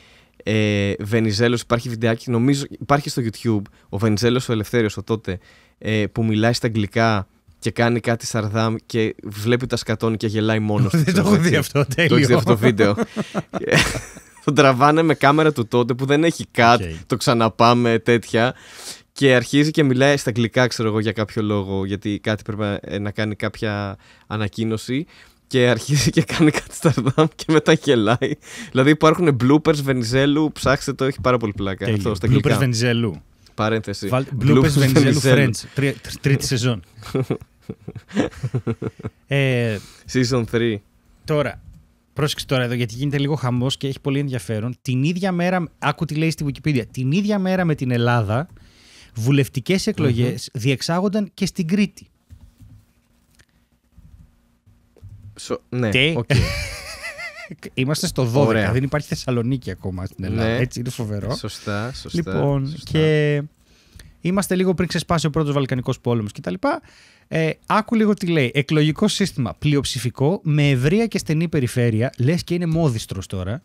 Ε, Βενιζέλος υπάρχει βιντεάκι, νομίζω υπάρχει στο YouTube. Ο Βενιζέλος ο Ελευθέριος ο τότε ε, που μιλάει στα αγγλικά και κάνει κάτι σαρδάμ και βλέπει τα σκατώνει και γελάει μόνος του. Δεν το ξέρω έχω έτσι. δει αυτό, Το έχεις δει τέλειο. αυτό το βίντεο. Τον τραβάνε με κάμερα του τότε που δεν έχει cut, Οκ. το ξαναπάμε τέτοια. Και αρχίζει και μιλάει στα αγγλικά, ξέρω εγώ, για κάποιο λόγο, γιατί κάτι πρέπει να- ε, να κάνει κάποια ανακοίνωση. Και αρχίζει και κάνει κάτι σαρδάμ και μετά γελάει. Δηλαδή υπάρχουν bloopers Βενιζέλου, ψάξτε το, έχει πάρα πολύ πλάκα. Τέλειο. Αυτό στα Bloopers αγγλικά. Βενιζέλου. Παρένθεση. Βάλ- Bloopers Βενιζέλου Βενιζέλου. Friends. Τρία- Τρίτη σεζόν. Ε, Season 3. Τώρα, πρόσεξε τώρα εδώ γιατί γίνεται λίγο χαμός και έχει πολύ ενδιαφέρον. Την ίδια μέρα, άκου τι λέει στη Wikipedia, την ίδια μέρα με την Ελλάδα, βουλευτικές εκλογές διεξάγονταν και στην Κρήτη. Σο- ναι, Τι; οκ. Είμαστε στο 12, Ωραία. δεν υπάρχει Θεσσαλονίκη ακόμα στην Ελλάδα. Ναι. Έτσι είναι φοβερό. σωστά, σωστά. Λοιπόν, σωστά. και είμαστε λίγο πριν ξεσπάσει ο πρώτος Βαλκανικός πόλεμος κτλ. Ε, άκου λίγο τι λέει. Εκλογικό σύστημα πλειοψηφικό με ευρεία και στενή περιφέρεια. Λες και είναι μόδιστρος τώρα.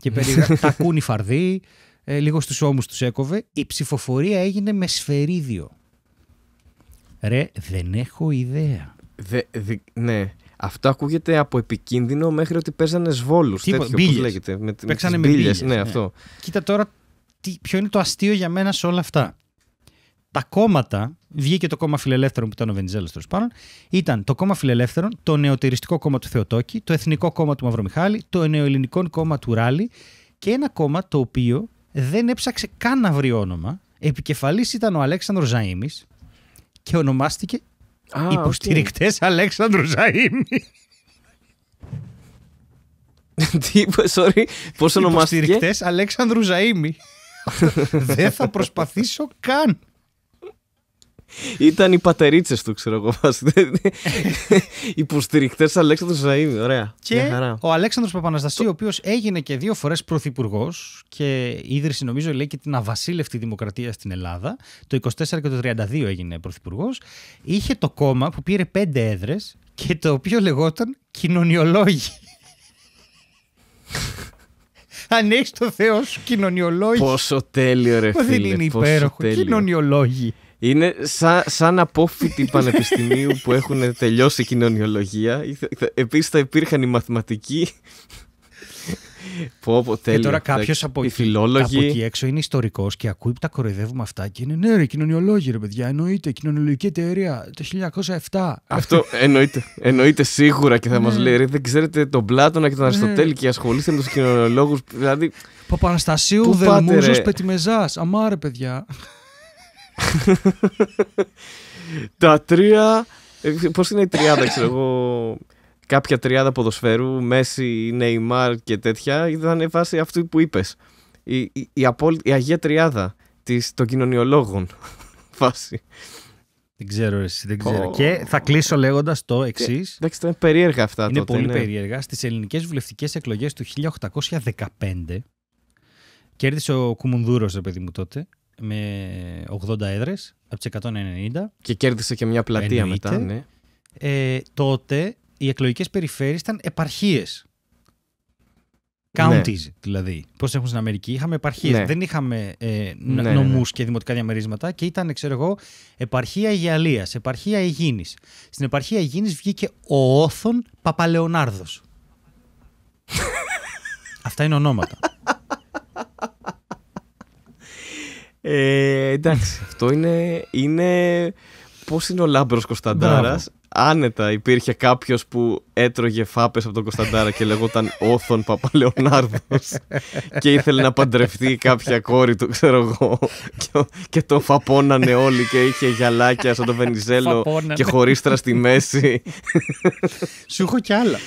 Και περιγράφει τα κούνη φαρδί, ε, λίγο στους ώμους τους έκοβε. Η ψηφοφορία έγινε με σφαιρίδιο. Ρε, δεν έχω ιδέα. Δε, δι- ναι. Αυτό ακούγεται από επικίνδυνο μέχρι ότι παίζανε σβόλους. Τίποτα, Τέτοιο, πώς μπίλιες. λέγεται. Με, με Παίξανε τις με μπίλιες, μπίλιες, Ναι, ναι. αυτό. Κοίτα τώρα τι, ποιο είναι το αστείο για μένα σε όλα αυτά. Τα κόμματα, βγήκε το κόμμα Φιλελεύθερων που ήταν ο Βενιζέλος τέλος πάντων, ήταν το κόμμα Φιλελεύθερων, το Νεοτεριστικό κόμμα του Θεοτόκη, το Εθνικό κόμμα του Μαυρομιχάλη, το Νεοελληνικό κόμμα του Ράλη και ένα κόμμα το οποίο δεν έψαξε καν να βρει όνομα. Επικεφαλής ήταν ο Αλέξανδρος Ζαΐμης και ονομάστηκε Α, οκ. Υποστηρικτές Αλέξανδρου Ζαΐμης. Τι είπε, sorry, πώς ονομάστηκε; Υποστηρικτές Αλέξανδρου Ζαΐμη. δεν θα προσπαθήσω καν. Ήταν οι πατερίτσες του, ξέρω εγώ. Υποστηρικτέ Αλέξανδρου Ζαΐμι. Ωραία. Και Μια χαρά. ο Αλέξανδρος Παπαναστασίου, ο οποίος έγινε και δύο φορές πρωθυπουργός και ίδρυσε, νομίζω, λέει και την αβασίλευτη δημοκρατία στην Ελλάδα. Το 24 και το 32 έγινε πρωθυπουργός. Είχε το κόμμα που πήρε πέντε έδρες και το οποίο λεγόταν Κοινωνιολόγοι. Αν έχεις το Θεό σου, κοινωνιολόγοι. Πόσο τέλειο, ρε Μα φίλε. δεν είναι πόσο υπέροχο. τέλειο. Κοινωνιολόγοι. Είναι σαν, σαν απόφοιτοι πανεπιστημίου που έχουν τελειώσει κοινωνιολογία. Επίσης θα υπήρχαν οι μαθηματικοί. Πω, πω, τέλειο. Και τώρα κάποιος Εντάξει, από, οι εκεί- φιλόλογοι. από εκεί έξω είναι ιστορικός και ακούει που τα κοροϊδεύουμε αυτά και είναι ναι, ρε, κοινωνιολόγοι, ρε παιδιά. Εννοείται, κοινωνιολογική εταιρεία το 1907. Αυτό εννοείται, εννοείται σίγουρα και θα Ναι. μας λέει ρε, δεν ξέρετε τον Πλάτωνα και τον Αριστοτέλη και ασχολείστε με τους κοινωνιολόγους. Δηλαδή, Παπαναστασίου, Πού πάτε, Δελμούζος, ρε; Πετιμεζάς. Αμάρε, παιδιά. τα τρία. ε, Πώς είναι η τριάδα, ξέρω εγώ. Κάποια τριάδα ποδοσφαίρου, Μέση, Νεϊμάρ και τέτοια, ήταν βάση αυτού που είπες. Η, η, η, απόλυ- η Αγία Τριάδα της, των κοινωνιολόγων. Φάση. Δεν ξέρω, ρε, εσύ, δεν ξέρω. Πω. Και θα κλείσω λέγοντας το εξής. Εντάξει, ήταν περίεργα αυτά Είναι τότε. πολύ ναι. περίεργα. Στις ελληνικές βουλευτικές εκλογές του 1815 κέρδισε ο Κουμουνδούρος, ρε παιδί μου τότε, με 80 έδρες από τις 190. Και κέρδισε και μια πλατεία Εννοείται. μετά, ναι. Ε, τότε οι εκλογικές περιφέρειες ήταν επαρχίες. Ναι. Counties δηλαδή. Πώς έχουν στην Αμερική. Είχαμε επαρχίες. Ναι. Δεν είχαμε ε, ν- Ναι, ναι, ναι. νομούς και δημοτικά διαμερίσματα και ήταν, ξέρω εγώ, επαρχία Αιγιαλίας, επαρχία Αιγίνης. Στην επαρχία Αιγίνης βγήκε ο Όθων Παπαλεωνάρδος. Αυτά είναι ονόματα. Ε, εντάξει, αυτό είναι, είναι... Πώς είναι ο Λάμπρος Κωνσταντάρας; Μπράβο. Άνετα υπήρχε κάποιος που έτρωγε φάπες από τον Κωνσταντάρα και λεγόταν Όθων Παπαλεωνάρδος και ήθελε να παντρευτεί κάποια κόρη του, ξέρω εγώ. Και, και τον φαπώνανε όλοι και είχε γυαλάκια σαν τον Βενιζέλο Φαπώνανε. και χωρίστρα στη μέση. Σου έχω κι άλλα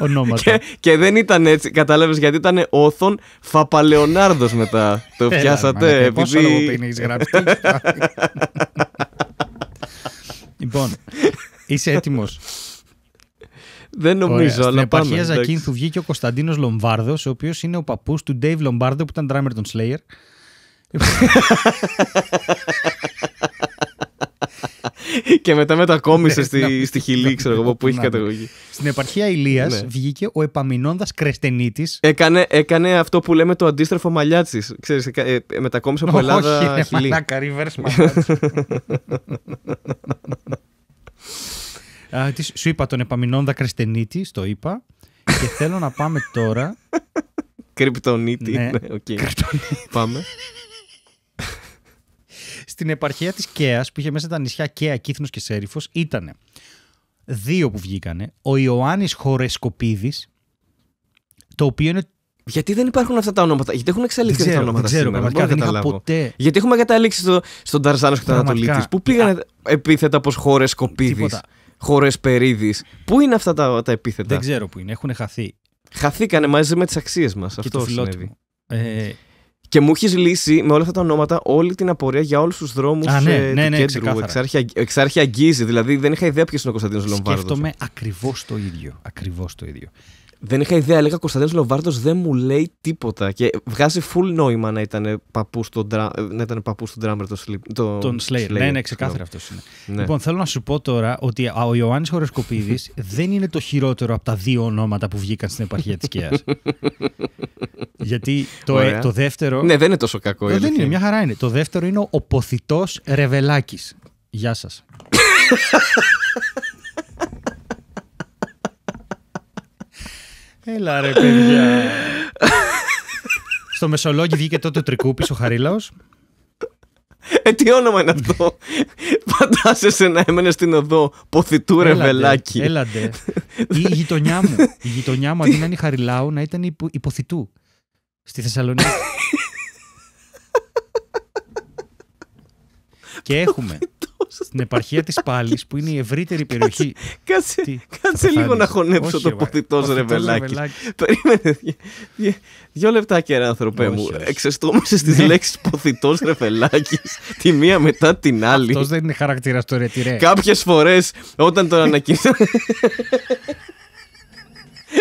ονόματα. και, και δεν ήταν έτσι, κατάλαβες γιατί ήταν Όθων Φαπαλεωνάρδος μετά. Το Έλα, πιάσατε μαλάκα, Πόσο επειδή... λογοπαίγνια έχεις γράψει. τι έχεις γράψει. λοιπόν, είσαι έτοιμος; Δεν νομίζω, Στην αλλά επαρχία πάμε. εντάξει. Ζακίνθου βγήκε ο Κωνσταντίνος Λομβάρδος, ο οποίος είναι ο παππούς του Dave Λομβάρδο που ήταν drummer των Slayer. και μετά μετακόμισε Ναι, στη, να- στη Χιλή, ξέρω εγώ, που έχει να- να- καταγωγή. Στην επαρχία Ηλίας Ναι. βγήκε ο Επαμινώνδας Κρεστενίτης. Έκανε, έκανε αυτό που λέμε το αντίστροφο μαλλιάτσι. Ξέρεις, ε, ε, μετακόμισε από Ελλάδα Όχι, ρε Χιλή. μαλάκα, reverse μαλάτσι. Α, τι- Σου είπα τον Επαμινώνδα Κρεστενίτη, το είπα. Και θέλω να πάμε τώρα. Κρυπτονίτη. Ναι. Ναι, οκ. Πάμε. Στην επαρχία της Κέας που είχε μέσα τα νησιά Κέα, Κύθνος και Σέριφος ήταν δύο που βγήκανε. Ο Ιωάννης Χορεσκοπίδης, το οποίο είναι... Γιατί δεν υπάρχουν αυτά τα ονόματα, γιατί έχουν Δεν εξελιχθεί αυτά τα ξέρω, δεν ονόματα ξέρω, σήμερα; πραγματικά μπορώ δεν να είχα καταλάβω. ποτέ Γιατί έχουμε καταλήξει στο, στον Ταρζάνος και τον Πραγματικά. Ανατολίτης; Πού πήγανε επίθετα όπω χώρε Σκοπίδη, τίποτα. χώρες Περίδης. Πού είναι αυτά τα, τα επίθετα; Δεν ξέρω που είναι, έχουν χαθεί. Χαθήκανε μαζί με τις αξίες μας. και Αυτό το συνέβη. φιλότιμο. Ε, Και μου έχεις λύσει με όλα αυτά τα ονόματα όλη την απορία για όλους τους δρόμους Α, ναι, ε, ναι, του ναι, κέντρου. ξεκάθαρα. Εξάρχεια, εξάρχεια Αγγίζη. Δηλαδή δεν είχα ιδέα ποιος είναι ο Κωνσταντίνος Λομβάρδος. σκέφτομαι ακριβώς το ίδιο. Ακριβώς το ίδιο. Δεν είχα ιδέα. Έλεγα Κωνσταντίνος Λομβάρδο δεν μου λέει τίποτα. Και βγάζει full νόημα να ήταν παππούς στον drummer το Sleep. Το Τον Slayer. Ναι, ναι, ξεκάθαρα αυτός είναι. Ναι. Λοιπόν, θέλω να σου πω τώρα ότι ο Ιωάννης Χορεσκοπίδης δεν είναι το χειρότερο από τα δύο ονόματα που βγήκαν στην επαρχία της Κέας. Γιατί το, ε, Ωραία. το δεύτερο... ναι, δεν είναι τόσο κακό. η Ε, δεν αλήθεια είναι, μια χαρά είναι. Το δεύτερο είναι ο ποθητός Ρεβελάκης. Γεια σας. Έλα ρε παιδιά. Στο Μεσολόγγι βγήκε τότε ο Τρικούπης, ο Χαρίλαος. Ε, τι όνομα είναι αυτό; Φαντάζεσαι να έμενε στην οδό ποθητού Έλαντε, ρεβελάκι. Έλαντε. Ή η γειτονιά μου. Η γειτονιά μου αντί να είναι η Χαριλάου να ήταν υπο, υποθητού. Στη Θεσσαλονίκη. Και έχουμε στην επαρχία της Πάλης που είναι η ευρύτερη περιοχή. Κάτσε, Τι, κάτσε θα λίγο να πεθάνεις. χωνέψω Όχι, το ρε, ποθητό ποθητός ρεβελάκι. ρεβελάκι. Περίμενε. δυο- δυο- Δυο λεπτάκια, ρε άνθρωπέ Όχι, μου. όχι. Εξαιστόμησε στις Ναι. λέξεις ποθητό ρεβελάκι τη μία μετά την άλλη. Αυτός δεν είναι χαρακτήρας το ρετυρέ. Κάποιες φορές όταν τον ανακοίνωσα.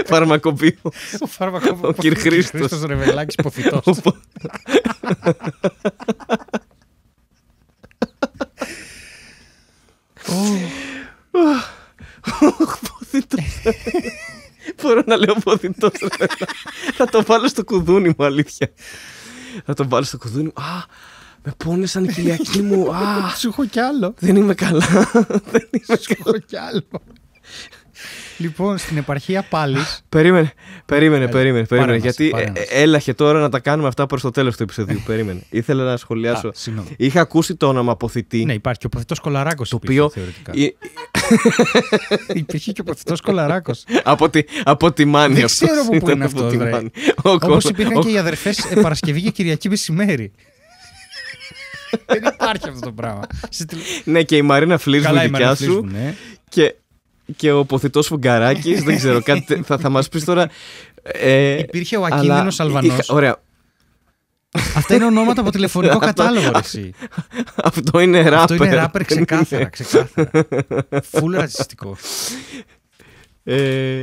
Φαρμακοποιό. Ο φάρμακο Ο κυρ Χρήστος. Χρήστος Ρεβελάκης ποθητός. Ποθητός. Μπορώ να λέω ποθητό. Θα το βάλω στο κουδούνι μου, αλήθεια. Θα το βάλω στο κουδούνι μου. Α, με πόνεσαν η κοιλιακή μου. Α, Σου έχω κι άλλο. δεν είμαι καλά. Δεν είμαι Σου έχω κι άλλο. Λοιπόν, στην επαρχία Πάλης Περίμενε, περίμενε, Έλα, περίμενε. πάρε περίμενε μας, γιατί πάρε ε, μας. ε, έλαχε τώρα να τα κάνουμε αυτά προς το τέλος του επεισοδίου. περίμενε. Ήθελα να σχολιάσω. Α, συγγνώμη. Είχα ακούσει το όνομα αποθητή. Ναι, υπάρχει και ο ποθητός Κολαράκος. το υπήρχε, οποίο. Θεωρητικά. ε, Υπήρχε και ο ποθητός Κολαράκος. από, τη, από τη Μάνη Δεν αυτός ξέρω από πού ήταν είναι από αυτός, τη ρε. Μάνη. Ο Όπως Κόλλα- υπήρχαν ο- και οι αδερφές Παρασκευή και Κυριακή μεσημέρι. Δεν υπάρχει αυτό το πράγμα. Σε τηλε- Ναι, και η Μαρίνα Φλίρς Καλά, η δικιά Μαρίνα σου. Φλίσβου, ναι. Και, και ο ποθητός Φουγκαράκης, δεν ξέρω, κάτι, τε- θα, θα μας πεις τώρα... Ε, Υπήρχε ο αλλά ακίνδυνος Αλβανός. είχα- ωραία, Αυτά είναι ονόματα από τηλεφωνικό κατάλογο, ρε εσύ. αυτό είναι ράπερ. Αυτό είναι ράπερ ξεκάθαρα, ξεκάθαρα. Φουλ ρατσιστικό. Ε,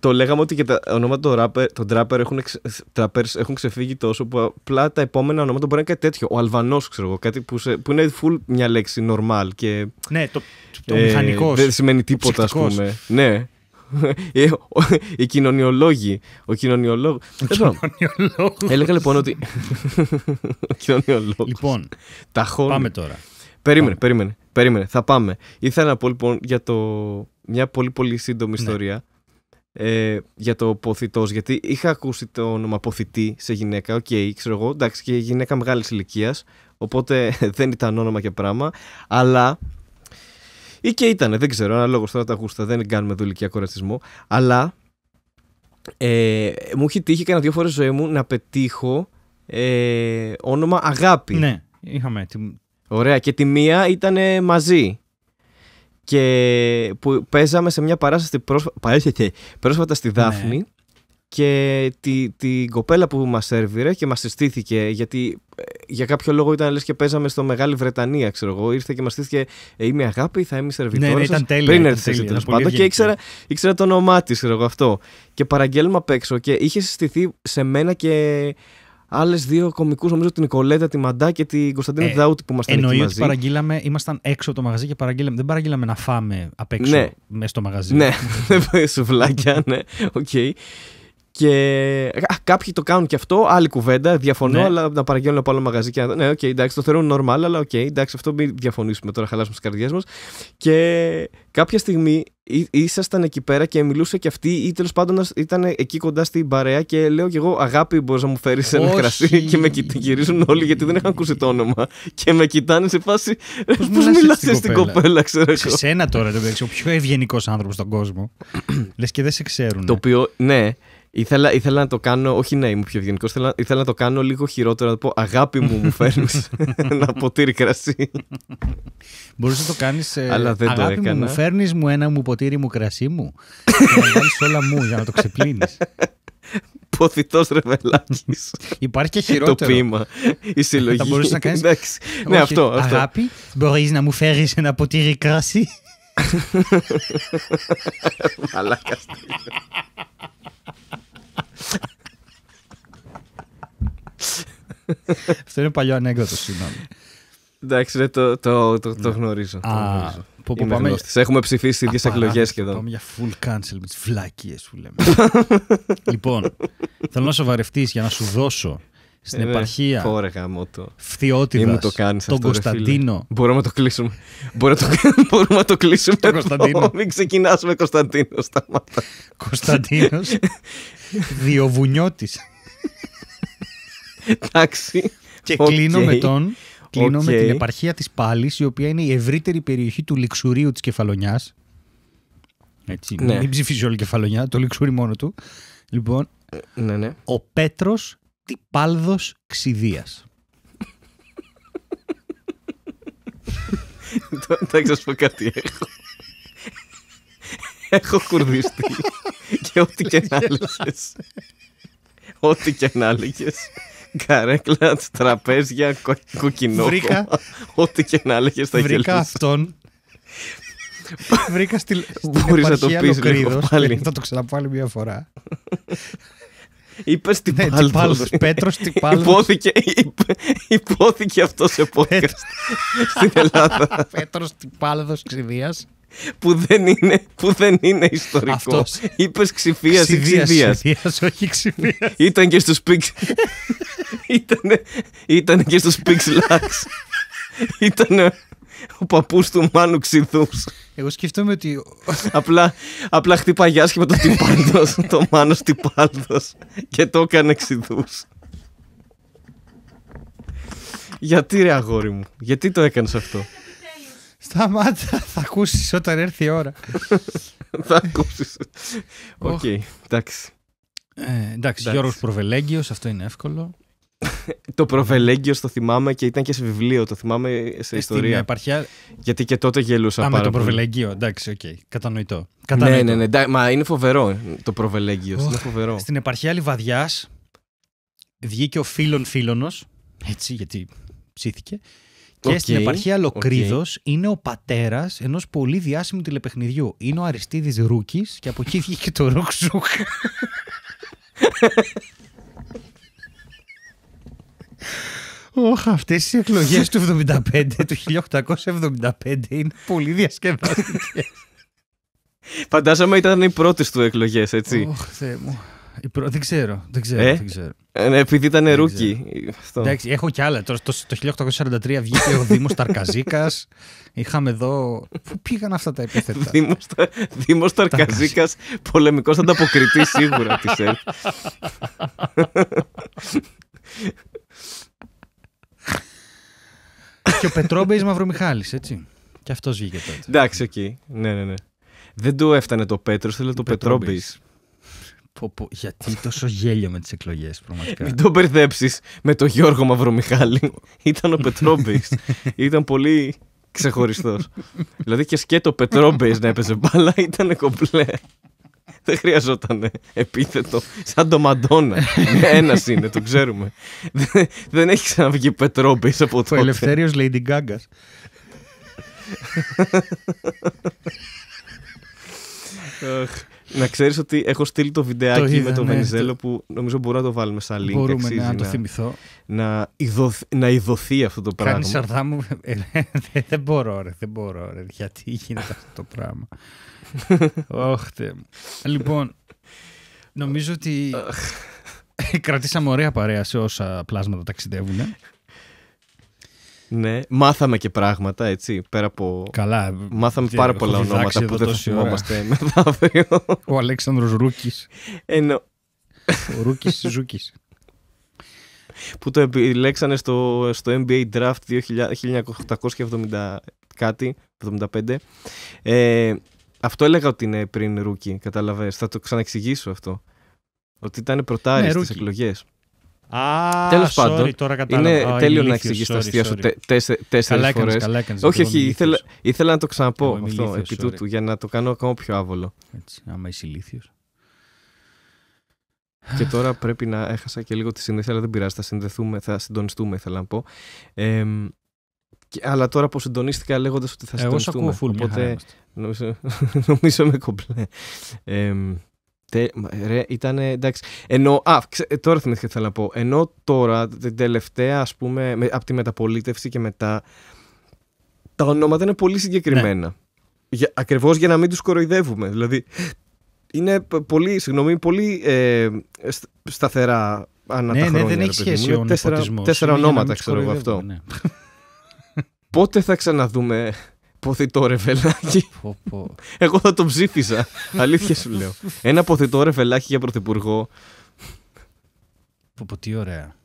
το λέγαμε ότι και τα ονόματα των ράπερ, των τράπερ έχουν, εξ- τραπέρς έχουν ξεφύγει τόσο που απλά τα επόμενα ονόματα μπορεί να είναι κάτι τέτοιο. Ο Αλβανός, ξέρω εγώ, κάτι που, σε- που είναι full μια λέξη normal και Ναι, το, το ε, μηχανικός. δεν σημαίνει τίποτα, ας ψυκτικός. πούμε. Ναι. Ε, ο- Οι κοινωνιολόγοι. Ο κοινωνιολόγος. Τέλος πάντων, Κοινωνιολόγος. Έλεγα λοιπόν ότι. Ο κοινωνιολόγος. Λοιπόν, Τα χώνει. πάμε τώρα. Περίμενε, Πάμε. περίμενε, περίμενε. Θα πάμε. Ήθελα να πω λοιπόν για το... μια πολύ πολύ σύντομη Ναι. ιστορία. Ε, για το Ποθητός γιατί είχα ακούσει το όνομα Ποθητή σε γυναίκα, οκ, ξέρω εγώ, εντάξει και γυναίκα μεγάλης ηλικίας, οπότε δεν ήταν όνομα και πράγμα, αλλά ή και ήταν, δεν ξέρω, αναλόγως τώρα τα γούστα, δεν κάνουμε εδώ ηλικιακό ρατσισμό, αλλά ε, μου έχει τύχει κανένα δύο φορές ζωή μου να πετύχω ε, όνομα Αγάπη. Ναι, είχαμε. τη- Ωραία, και τη μία ήταν μαζί. Και που παίζαμε σε μια παράσταση πρόσφα... παρέσθεται πρόσφατα στη Δάφνη και τη, την κοπέλα που μας σερβίρε και μας συστήθηκε γιατί ε, για κάποιο λόγο ήταν λες και παίζαμε στο Μεγάλη Βρετανία ξέρω εγώ ήρθε και μας συστήθηκε ε, είμαι αγάπη θα είμαι σερβιτόρας Ναι, ναι, σας». ήταν τέλεια, πριν ήταν έρθεις εσύ τέλεια, τέλος ήταν πολύ πάντων και ευγενική. ήξερα, ήξερα το όνομά της ξέρω εγώ αυτό και παραγγέλνουμε απ' έξω και είχε συστηθεί σε μένα και άλλες δύο κομικούς, νομίζω την Νικολέτα, τη Μαντά και την Κωνσταντίνα Ε, Δαούτη που ήμασταν εκεί Εννοεί ότι μαζί. παραγγείλαμε, ήμασταν έξω από το μαγαζί και παραγγείλαμε. Δεν παραγγείλαμε να φάμε απ' έξω Ναι. μέσα στο μαγαζί. Ναι, σουβλάκια, ναι, οκ. Και α, κάποιοι το κάνουν και αυτό, άλλη κουβέντα. Διαφωνώ, Ναι. αλλά να παραγγέλνουν από άλλο μαγαζί και να. Ναι, οκ, εντάξει, το θεωρούν normal, αλλά οκ, εντάξει, αυτό μην διαφωνήσουμε τώρα, χαλάσουμε τις καρδιές μας. Και κάποια στιγμή ή- ήσασταν εκεί πέρα και μιλούσε και αυτή, ή τέλος πάντων ήταν εκεί κοντά στην παρέα και λέω κι εγώ, Αγάπη, μπορείς να μου φέρεις ένα Όχι. κρασί. Και με κοιτ- γυρίζουν όλοι γιατί δεν είχαν ακούσει το όνομα. Και με κοιτάνε σε φάση. Πώς μιλάς μιλάς στην στην κοπέλα;» κοπέλα, ξέρω Σε εγώ. σένα τώρα, δεν παίξει, ο πιο ευγενικός άνθρωπος στον κόσμο. Λες και δεν σε ξέρουν. Το οποίο, ναι, ήθελα, ήθελα να το κάνω, όχι ναι, ήμουν πιο ευγενικός, ήθελα, ήθελα να το κάνω λίγο χειρότερο, να το πω αγάπη μου, μου φέρνεις ένα ποτήρι κρασί. Μπορείς να το κάνεις. Αλλά δεν το αγάπη μου, έκανα. μου φέρνεις μου ένα μου ποτήρι μου κρασί μου. και να βάλεις όλα μου για να το ξεπλύνεις. Ποθητός ρεβελάκι. Υπάρχει και το χειρότερο. ποίημα. Η συλλογή. Θα μπορούσες να κάνεις- Εντάξει. Ναι, Όχι, αυτό. αυτό. Αγάπη, μπορείς να μου φέρεις ένα ποτήρι κρασί. Μαλάκας. Αυτό είναι παλιό ανέκδοτο, συγγνώμη. Εντάξει, ρε, το, το, το, το γνωρίζω. το Α, γνωρίζω. πω, πω, Είμαι πάμε- γνώστης. Έχουμε ψηφίσει ίδιες εκλογές Απαράδεκτο. σχεδόν. Πάμε για full cancel με τις βλάκίε που λέμε. λοιπόν, θέλω να σοβαρευτείς για να σου δώσω στην Ε, ναι. επαρχία Φόρε γάμο το. Μη Φθιώτιδα μου το κάνεις τον αυτό, ρε, φίλε. Κωνσταντίνο. Μπορούμε να το κλείσουμε. Μπορούμε να το, μπορούμε να το κλείσουμε. Τον εδώ. Κωνσταντίνο. Μην ξεκινάσουμε Κωνσταντίνο. Σταμάτα. Κωνσταντίνος Διοβουνιώτης. Εντάξει. Και Οκ. κλείνω με τον. Κλείνω με Οκ. την επαρχία της Πάλης, η οποία είναι η ευρύτερη περιοχή του Λιξουρίου της Κεφαλονιάς. Έτσι, Ναι. μην ψηφίσει όλη η Κεφαλονιά, το Λιξούρι μόνο του. Λοιπόν, Ναι, ναι. ο Πέτρος Τυπάλδος Ξηδίας. Εντάξει, θα σου πω κάτι. Έχω, έχω κουρδιστεί. και ό,τι και να έλεγες. ό,τι και να έλεγες. Καρέκλα, τραπέζια, κο, κοκκινό. Βρήκα- Ό,τι και να έλεγες θα Βρήκα γελούσα. αυτόν. Βρήκα στη, στην Μπορείς να το επαρχία πεις λίγο Λοκρίδος. πάλι. Θα το ξαναπώ άλλη μια φορά. Είπε τι Ναι, Τυπάλδος. Πέτρος Τυπάλδος. Υπόθηκε, είπε- υπόθηκε αυτό σε podcast στην Ελλάδα Πέτρος Τυπάλδος Ξηδίας. που δεν είναι, που δεν είναι ιστορικό. Αυτός. Είπες ξηφίας ή Ξηδίας, ξηδίας. Ξηδίας, όχι Ξηδίας. Ήταν και στους Pix... ήτανε, ήτανε και στους Pixlax. Ήτανε ο παππούς του Μάνου Ξυδούς. Εγώ σκέφτομαι ότι απλά, απλά χτύπαγε άσχημα το Τυπάλδος, το Μάνος Τυπάλδος και το έκανε Ξυδούς. Γιατί ρε αγόρι μου, γιατί το έκανες αυτό; Σταμάτα, θα ακούσεις όταν έρθει η ώρα. Θα ακούσεις. Οκ, εντάξει. Ε, εντάξει, Εντάξει. Γιώργος Προβελέγγιος, αυτό είναι εύκολο. Το Προβελέγγιο το θυμάμαι και ήταν και σε βιβλίο, το θυμάμαι σε Στην ιστορία. επαρχία. Γιατί και τότε γελούσα Α, με πάρα το πολύ. Προβελέγγιο, εντάξει, οκ. Κατανοητό. Ναι, Κατανοητό. ναι, ναι. εντά- Μα είναι φοβερό ε, το Προβελέγγιο. Οχ, Είναι φοβερό. Στην επαρχία Λιβαδιάς βγήκε ο Φίλων Φίλωνος, έτσι γιατί ψήθηκε. Και Οκ, στην επαρχία Λοκρίδος είναι ο πατέρας ενός πολύ διάσημου τηλεπαιχνιδιού. Είναι ο Αριστίδης Ρούκης και από εκεί βγήκε το Ρουκ Ζουκ. Όχ, αυτές οι εκλογές του 75, του 1875 είναι πολύ διασκεδαστικές. Φαντάζομαι ήταν οι πρώτες του εκλογές, έτσι. Ωχ, Θεέ μου. Η προ- Δεν ξέρω. Δεν ξέρω. Ε; δεν ξέρω. Ε, ναι, επειδή ήταν Δεν rookie. Αυτό. Εντάξει, έχω κι άλλα. Το, το, το 1843 βγήκε ο Δήμος Ταρκαζίκας. Είχαμε εδώ. Πού πήγαν αυτά τα επίθετα; Δήμος, Τα- Δήμος Ταρκαζίκας, πολεμικός ανταποκριτής σίγουρα της ΕΡΤ. και ο Πετρόμπεϊς Μαυρομιχάλης, έτσι. Και αυτός βγήκε τότε. Εντάξει, οκ. Ναι, ναι, ναι. Δεν του έφτανε το Πέτρος, θέλει το Πετρόμπεης. Πετρόμπεης. Πω, πω, γιατί τόσο γέλιο με τις εκλογές, πραγματικά. Μην τον μπερδέψεις με τον Γιώργο Μαυρομιχάλη. Ήταν ο Πετρόμπεης. Ήταν πολύ ξεχωριστός. δηλαδή και σκέτο Πετρόμπεης να έπαιζε μπάλα ήταν κομπλέ. Δεν χρειαζόταν επίθετο. Σαν το Μαντόνα. Ένας είναι, το ξέρουμε. Δεν- Δεν έχει ξαναβγεί Πετρόμπης από Ο τότε. Ελευθέριος Lady Gaga. Αχ. Να ξέρεις ότι έχω στείλει το βιντεάκι Το είδα, με το ναι, Βενιζέλο που νομίζω μπορούμε να το βάλουμε σαν link. Μπορούμε αξίζει να το να, θυμηθώ. να, ειδωθ- να ειδωθεί αυτό το πράγμα. Κάνεις σαρδά μου. Ε, δεν- Δεν μπορώ, ρε. Δεν μπορώ, ρε. Γιατί γίνεται αυτό το πράγμα. Ωχ, Θεέ μου. Λοιπόν, νομίζω ότι κρατήσαμε ωραία παρέα σε όσα πλάσματα ταξιδεύουν. Ναι, μάθαμε και πράγματα, έτσι, πέρα από... Καλά. Μάθαμε δεν- πάρα έχω πολλά διδάξει ονόματα εδώ που δεν θα τόση ώρα. θυμόμαστε μεθαύριο. Ο Αλέξανδρος Ρούκης. Ενώ, Ο Ρούκης Σουζούκης. που το επιλέξανε στο, στο NBA Draft 2000 1870 κάτι, 75. Ε, αυτό έλεγα ότι είναι πριν ρούκι, κατάλαβες. Θα το ξαναεξηγήσω αυτό. Ότι ήταν πρωτάρι Ναι, στις rookie. εκλογές. Α, Τέλος sorry, πάντων, τώρα κατάλαβα. Είναι Α, τέλειο είμαι να ηλίθιος, εξηγείς τα sorry, αστεία σου sorry. τε- τέσσε- Καλά τέσσερις έκανες, φορές. καλά έκανες. Όχι, εγώ είμαι όχι, ήθελα, ηλίθιος. ήθελα να το ξαναπώ Εγώ είμαι αυτό ηλίθιος, επί sorry. τούτου για να το κάνω ακόμα πιο άβολο. Έτσι, άμα είσαι ηλίθιος. και τώρα πρέπει να έχασα και λίγο τη σύνδεση, αλλά δεν πειράζει, θα συνδεθούμε, θα συντονιστούμε, ήθελα να πω. Ε, και, αλλά τώρα που συντονίστηκα λέγοντας ότι θα Εγώ σε συντονιστούμε. ακούω full μια χαρά οπότε είμαστε. Νομίζω, νομίζω με κομπλέ. Ε, τε, μα, ρε, ήταν εντάξει. Ενώ, α, ξε, ε, τώρα θυμήθηκα τι θέλω να πω. Ενώ τώρα, την τελευταία, ας πούμε, με, από τη μεταπολίτευση και μετά, τα ονόματα είναι πολύ συγκεκριμένα. Για, ακριβώς για να μην τους κοροϊδεύουμε. Δηλαδή, είναι π- πολύ, συγγνώμη, πολύ ε, στ- σταθερά ανά Ναι, τα ναι, χρόνια. δεν ρε έχει παιδί μου. σχέση Είναι ο τέσσερα, νεποτισμός. τέσσερα Είναι για να ονόματα, μην τους ξέρω εγώ αυτό. κοροϊδεύουμε, ναι. Πότε θα ξαναδούμε ποθητό ρεβελάκι. Πω, πω. Εγώ θα τον ψήφιζα. Αλήθεια σου λέω. Ένα ποθητό ρεβελάκι για πρωθυπουργό. Πω, πω, τι ωραία.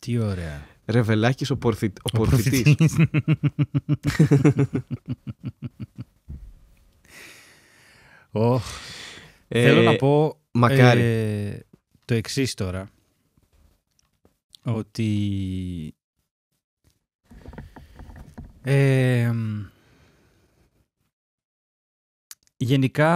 Τι ωραία. Ρεβελάκι ο, πορθι... ο Ο πορθητής. προφητής. Ωχ, Ε, Θέλω να πω μακάρι. ε, το εξής τώρα. Ότι ε, μ, γενικά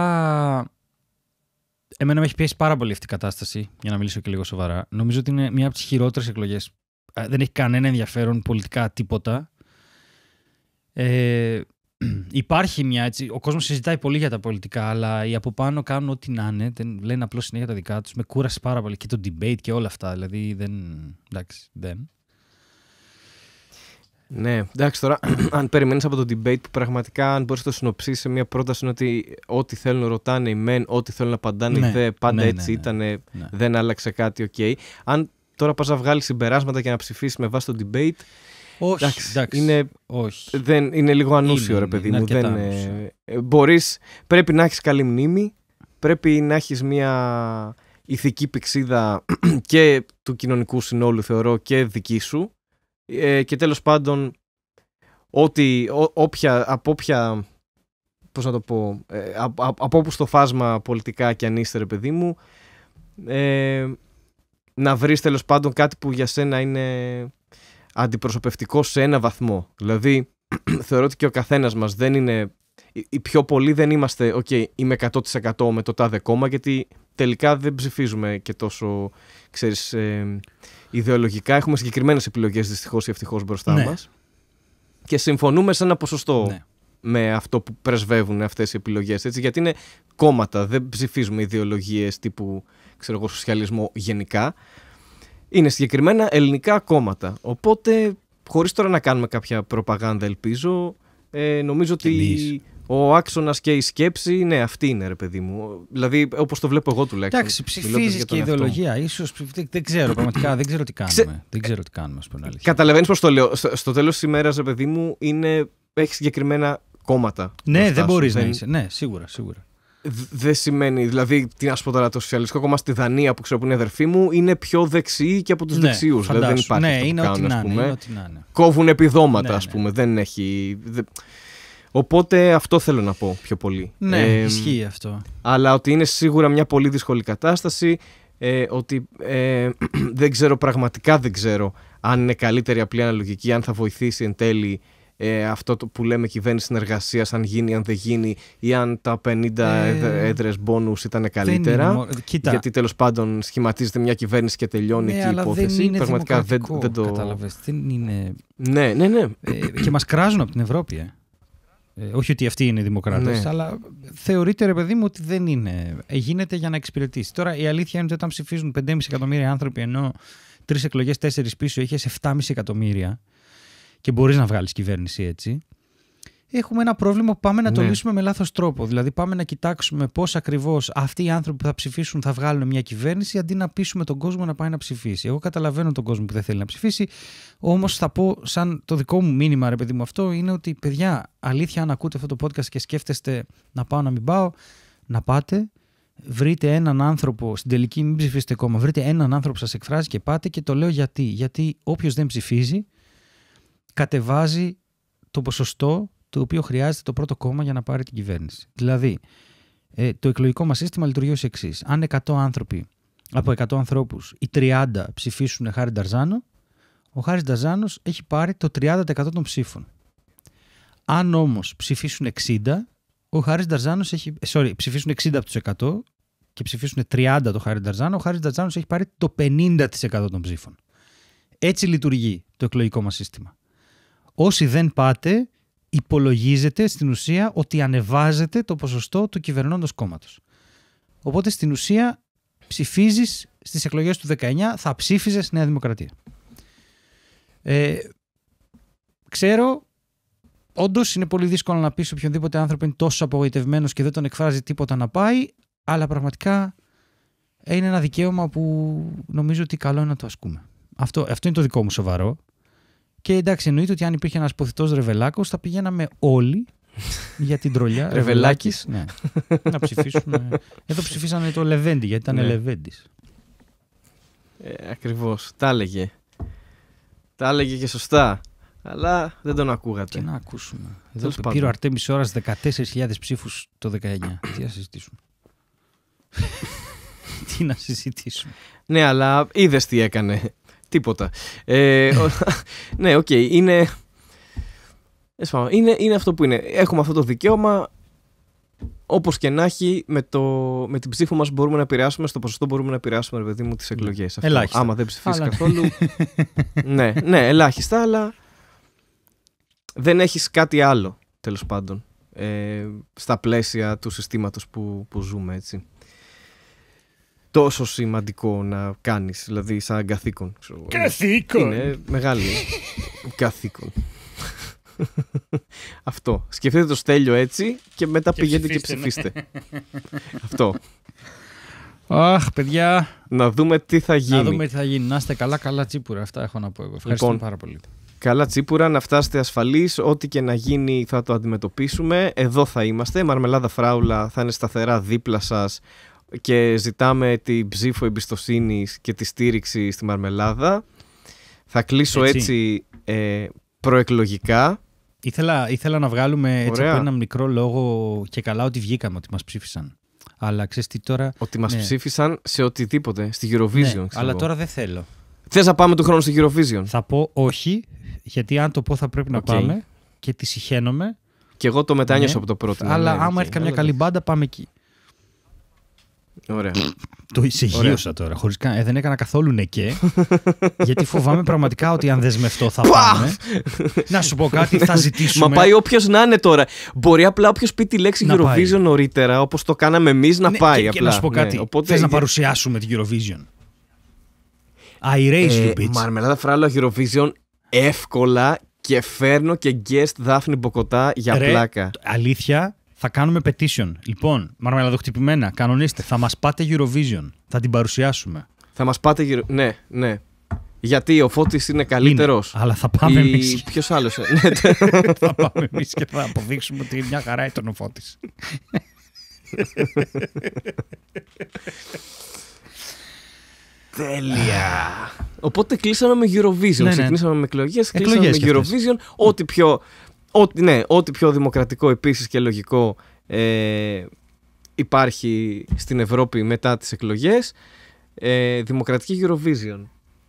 εμένα με έχει πιέσει πάρα πολύ αυτή η κατάσταση για να μιλήσω και λίγο σοβαρά. Νομίζω ότι είναι μια από τις χειρότερες εκλογές. Ε, Δεν έχει κανένα ενδιαφέρον πολιτικά τίποτα. Ε, υπάρχει μια έτσι. Ο κόσμος συζητάει πολύ για τα πολιτικά, αλλά οι από πάνω κάνουν ό,τι να είναι. Δεν, λένε απλώς συνέχεια τα δικά τους. Με κούρασε πάρα πολύ και το debate και όλα αυτά. Δηλαδή δεν. Εντάξει, δεν. Ναι, εντάξει τώρα, αν περιμένεις από το debate που πραγματικά, αν μπορείς να το συνοψίσεις σε μια πρόταση, είναι ότι ό,τι θέλουν ρωτάνε οι μεν, ό,τι θέλουν απαντάνε Ναι, οι δε, πάντα ναι, έτσι ναι, ναι. ήταν, Ναι. δεν άλλαξε κάτι, οκ. Αν τώρα πας να βγάλεις συμπεράσματα και να ψηφίσεις με βάση το debate, Όχι, εντάξει, εντάξει. είναι, Όχι. δεν, είναι λίγο ανούσιο, Είναι, ρε παιδί είναι μου. αρκετά Δεν, ανούσιο. ε, ε, μπορείς, πρέπει να έχεις καλή μνήμη, πρέπει να έχεις μια ηθική πηξίδα και του κοινωνικού συνόλου, θεωρώ, και δική σου. Ε, και τέλος πάντων, ότι ό, όποια, από όποια, πώς να το πω, ε, από, από, από όπου στο φάσμα πολιτικά και αν είστε ρε παιδί μου, ε, να βρεις τέλος πάντων κάτι που για σένα είναι αντιπροσωπευτικό σε ένα βαθμό. Δηλαδή, θεωρώ ότι και ο καθένας μας δεν είναι, οι- οι πιο πολλοί δεν είμαστε, οκ, είμαι 100% με το τάδε κόμμα, γιατί τελικά δεν ψηφίζουμε και τόσο, ξέρεις, ε, ιδεολογικά. Έχουμε συγκεκριμένες επιλογές δυστυχώς ή ευτυχώς μπροστά Ναι. μας. Και συμφωνούμε σε ένα ποσοστό Ναι. με αυτό που πρεσβεύουν αυτές οι επιλογές. Έτσι, γιατί είναι κόμματα, δεν ψηφίζουμε ιδεολογίες τύπου ξέρω εγώ, σοσιαλισμό γενικά. Είναι συγκεκριμένα ελληνικά κόμματα. Οπότε, χωρίς τώρα να κάνουμε κάποια προπαγάνδα, ελπίζω, ε, νομίζω ότι εμείς. Ο άξονας και η σκέψη, ναι, αυτή είναι ρε παιδί μου. Δηλαδή, όπως το βλέπω εγώ τουλάχιστον. Εντάξει, μιλώντας ψηφίζεις για και τον εαυτό μου. ιδεολογία. Ίσως, δεν, δεν ξέρω, πραγματικά δεν ξέρω τι κάνουμε. Δεν ξέρω τι κάνουμε, ας πούμε. αλήθεια. Καταλαβαίνεις πώ το λέω. Στο, στο τέλος της ημέρας, ρε παιδί μου, είναι, έχει συγκεκριμένα κόμματα. Ναι, μπροστά δεν σου. μπορείς να Δεν- είσαι. Ναι, σίγουρα, σίγουρα. Δ- Δεν σημαίνει, δηλαδή, τι να σου πω τώρα, το Σοσιαλιστικό Κόμμα στη Δανία που ξέρω που είναι αδερφοί μου είναι πιο δεξιοί και από τους ναι, δεξιούς. Δηλαδή δεν φαντάσου. υπάρχει ναι, αυτό που είναι κάνουν, ό,τι να ας είναι. πούμε. είναι ό,τι να είναι. Κόβουν επιδόματα, Ναι, ας ναι. πούμε. Δεν έχει. Δεν- Οπότε αυτό θέλω να πω πιο πολύ. Ναι, Ε, ισχύει αυτό. αλλά ότι είναι σίγουρα μια πολύ δύσκολη κατάσταση. Ε, ότι ε, δεν ξέρω, πραγματικά δεν ξέρω αν είναι καλύτερη απλή αναλογική, αν θα βοηθήσει εν τέλει ε, αυτό το που λέμε κυβέρνηση συνεργασίας, αν γίνει, αν δεν γίνει, ή αν τα 50 Ε, έδρε μπόνους ήταν Δεν καλύτερα. είναι μο- Κοίτα, Γιατί τέλος πάντων σχηματίζεται μια κυβέρνηση και τελειώνει ναι, εκεί η αλλά υπόθεση. δεν είναι Πραγματικά δεν, δημοκρατικό, δεν το. Κατάλαβες. Δεν είναι... Ναι, ναι, ναι. ε, και μας κράζουν από την Ευρώπη, ε. Ε, όχι ότι αυτοί είναι δημοκράτες, Ναι. αλλά θεωρείται ρε παιδί μου ότι δεν είναι. Ε, γίνεται για να εξυπηρετήσει. Τώρα η αλήθεια είναι ότι όταν ψηφίζουν 5,5 εκατομμύρια άνθρωποι, ενώ τρεις εκλογές, τέσσερις πίσω είχες 7,5 εκατομμύρια και μπορείς να βγάλεις κυβέρνηση έτσι. Έχουμε ένα πρόβλημα που πάμε να το Ναι. λύσουμε με λάθος τρόπο. Δηλαδή, πάμε να κοιτάξουμε πώς ακριβώς αυτοί οι άνθρωποι που θα ψηφίσουν θα βγάλουν μια κυβέρνηση, αντί να πείσουμε τον κόσμο να πάει να ψηφίσει. Εγώ καταλαβαίνω τον κόσμο που δεν θέλει να ψηφίσει, όμως θα πω, σαν το δικό μου μήνυμα, ρε παιδί μου, αυτό είναι ότι, παιδιά, αλήθεια, αν ακούτε αυτό το podcast και σκέφτεστε να πάω να μην πάω, να πάτε. Βρείτε έναν άνθρωπο, στην τελική μην ψηφίσετε κόμμα, βρείτε έναν άνθρωπο που σας εκφράζει και πάτε και το λέω γιατί. Γιατί όποιος δεν ψηφίζει κατεβάζει το ποσοστό το οποίο χρειάζεται το πρώτο κόμμα για να πάρει την κυβέρνηση. Δηλαδή, ε, το εκλογικό μας σύστημα λειτουργεί ως εξής. Αν 100 άνθρωποι, από 100 ανθρώπους, οι 30 ψηφίσουν Χάρη Νταρζάνο, ο Χάρης Νταρζάνος έχει πάρει το 30% των ψήφων. Αν όμως ψηφίσουν 60, ο Χάρης Νταρζάνος έχει, ε, sorry, ψηφίσουν 60 από τους 100 και ψηφίσουν 30 το Χάρη Νταρζάνο, ο Χάρης Νταρζάνος έχει πάρει το 50% των ψήφων. Έτσι λειτουργεί το εκλογικό μας σύστημα. Όσοι δεν πάτε, υπολογίζεται στην ουσία ότι ανεβάζετε το ποσοστό του κυβερνώντος κόμματος. Οπότε στην ουσία ψηφίζεις στις εκλογές του 19, θα ψήφιζες Νέα Δημοκρατία. Ε, ξέρω, όντως είναι πολύ δύσκολο να πεις οποιονδήποτε άνθρωπο είναι τόσο απογοητευμένος και δεν τον εκφράζει τίποτα να πάει, αλλά πραγματικά είναι ένα δικαίωμα που νομίζω ότι καλό είναι να το ασκούμε. Αυτό, αυτό είναι το δικό μου σοβαρό. Και εντάξει, εννοείται ότι αν υπήρχε ένας ποθητός Ρεβελάκος, θα πηγαίναμε όλοι για την τρολιά. Ρεβελάκης. Ναι. να ψηφίσουμε. Εδώ ψηφίσανε το Λεβέντι, γιατί ήταν Ναι. Λεβέντης. Ε, Ακριβώς. Τα έλεγε. Τα έλεγε και σωστά. Αλλά δεν τον ακούγατε. Και να ακούσουμε. Εδώ Τέλος πάντων. πήρε ο Αρτέμης Σώρρας 14.000 ψήφους το 19. Τι να συζητήσουμε. Τι να συζητήσουμε. Ναι, αλλά είδες τι έκανε. Τίποτα. Ε, ο- ναι, οκ. είναι... Τέλος πάντων, είναι. Είναι αυτό που είναι. Έχουμε αυτό το δικαίωμα. Όπως και να έχει, με, το, με την ψήφο μας μπορούμε να επηρεάσουμε, στο ποσοστό μπορούμε να επηρεάσουμε, ρε παιδί μου, τις εκλογές. Ελάχιστα. Άμα δεν ψηφίσεις Αλλά- καθόλου. ναι, ναι, ελάχιστα, αλλά δεν έχεις κάτι άλλο, τέλος πάντων. Ε, στα πλαίσια του συστήματος που, που ζούμε, έτσι. Τόσο σημαντικό να κάνεις, δηλαδή σαν καθήκον. ξέρω εγώ. Καθήκον; Είναι μεγάλη καθήκον. Αυτό. Σκεφτείτε το στέλιο έτσι και μετά Και πηγαίνετε και ψηφίστε, ψηφίστε. Αυτό. Αχ, παιδιά, Να δούμε τι θα γίνει. να δούμε τι θα γίνει. Να είστε καλά, καλά τσίπουρα. Αυτά έχω να πω εγώ. Ευχαριστώ Λοιπόν, πάρα πολύ. Καλά τσίπουρα, να φτάσετε ασφαλείς, ό,τι και να γίνει θα το αντιμετωπίσουμε. Εδώ θα είμαστε, Μαρμελάδα Φράουλα θα είναι σταθερά δίπλα σας και ζητάμε την ψήφο εμπιστοσύνης και τη στήριξη στη Μαρμελάδα. Θα κλείσω Έτσι. έτσι, ε, προεκλογικά. Ήθελα, ήθελα να βγάλουμε έτσι Ωραία. από ένα μικρό λόγο και καλά ότι βγήκαμε, ότι μας ψήφισαν. Αλλά ξέρεις τι τώρα... Ότι μας Ναι. ψήφισαν σε οτιδήποτε, στη Eurovision. Ναι, ξέρω αλλά εγώ. τώρα δεν θέλω. Θες να πάμε του χρόνου στη Eurovision; Θα πω όχι, γιατί αν το πω θα πρέπει να Οκ. πάμε και τη συχαίνομαι. Και εγώ το μετάνιωσα Ναι. από το πρώτο. αλλά ναι, ναι, άμα οκ. έρθει καμιά Αλλά καλή μπάντα, πάμε εκεί. Ωραία. Το σημείωσα τώρα. Χωρίς κα... ε, δεν έκανα καθόλου νεκέ. γιατί φοβάμαι πραγματικά ότι αν δεσμευτώ θα πάμε. να σου πω κάτι, θα ζητήσουμε. Μα πάει όποιος να είναι τώρα. Μπορεί απλά όποιος πει τη λέξη Να Eurovision πάει. νωρίτερα, όπως το κάναμε εμείς, να Ναι, πάει και, απλά. Και να σου πω Ναι, κάτι. Οπότε, Θες να παρουσιάσουμε την Eurovision; I raise you, ε, bitch. Μαρμελάδα φράλο Eurovision εύκολα και φέρνω και guest Δάφνη Μποκοτά για Ρε, πλάκα. Αλήθεια, Θα κάνουμε petition. Λοιπόν, μαρμελαδοχτυπημένα, κανονίστε. Θα μας πάτε Eurovision. Θα την παρουσιάσουμε. Θα μας πάτε γύρω. Ναι, ναι. Γιατί ο Φώτης είναι καλύτερος. Είναι, αλλά θα πάμε Ή... εμείς. Ποιος άλλος. θα πάμε εμείς και θα αποδείξουμε ότι μια χαρά ήταν ο Φώτης. Τέλεια. Οπότε κλείσαμε με Eurovision. Ναι, ναι. Ξεκινήσαμε με εκλογές, κλείσαμε Εκλογές με κι αυτές. Eurovision. Ό,τι πιο, ό,τι, ναι, ό,τι πιο δημοκρατικό επίσης και λογικό ε, υπάρχει στην Ευρώπη μετά τις εκλογές. Ε, δημοκρατική Eurovision.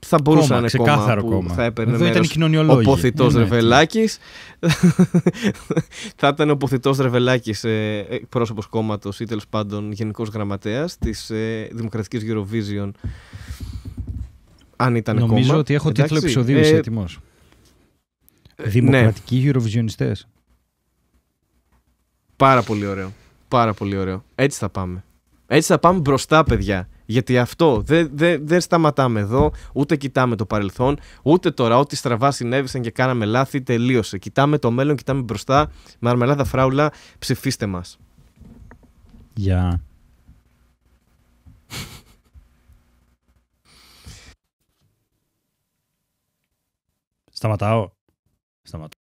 Θα μπορούσε Κόμμα, να είναι κόμμα ξεκάθαρο που κόμμα. θα έπαιρνε Εδώ ήταν μέρος οι κοινωνιολόγοι. ο ποθητός Ναι, ναι. Ρεβελάκης. θα ήταν ο ποθητός Ρεβελάκης ε, πρόσωπος κόμματος ή τέλος πάντων γενικός γραμματέας της ε, Δημοκρατικής Eurovision αν ήταν Νομίζω κόμμα. ότι έχω Εντάξει, τίτλο επεισοδίου, ε, είσαι έτοιμος. Ε, Δημοκρατικοί Eurovisionιστές. Πάρα πολύ ωραίο. Πάρα πολύ ωραίο. Έτσι θα πάμε. Έτσι θα πάμε μπροστά, παιδιά. Γιατί αυτό δεν δεν δεν σταματάμε εδώ, ούτε κοιτάμε το παρελθόν, ούτε τώρα ό,τι στραβά συνέβησαν και κάναμε λάθη, τελείωσε. Κοιτάμε το μέλλον, κοιτάμε μπροστά. Μαρμελάδα φράουλα, ψηφίστε μας. Γεια. Σταματάω. Σταματάω.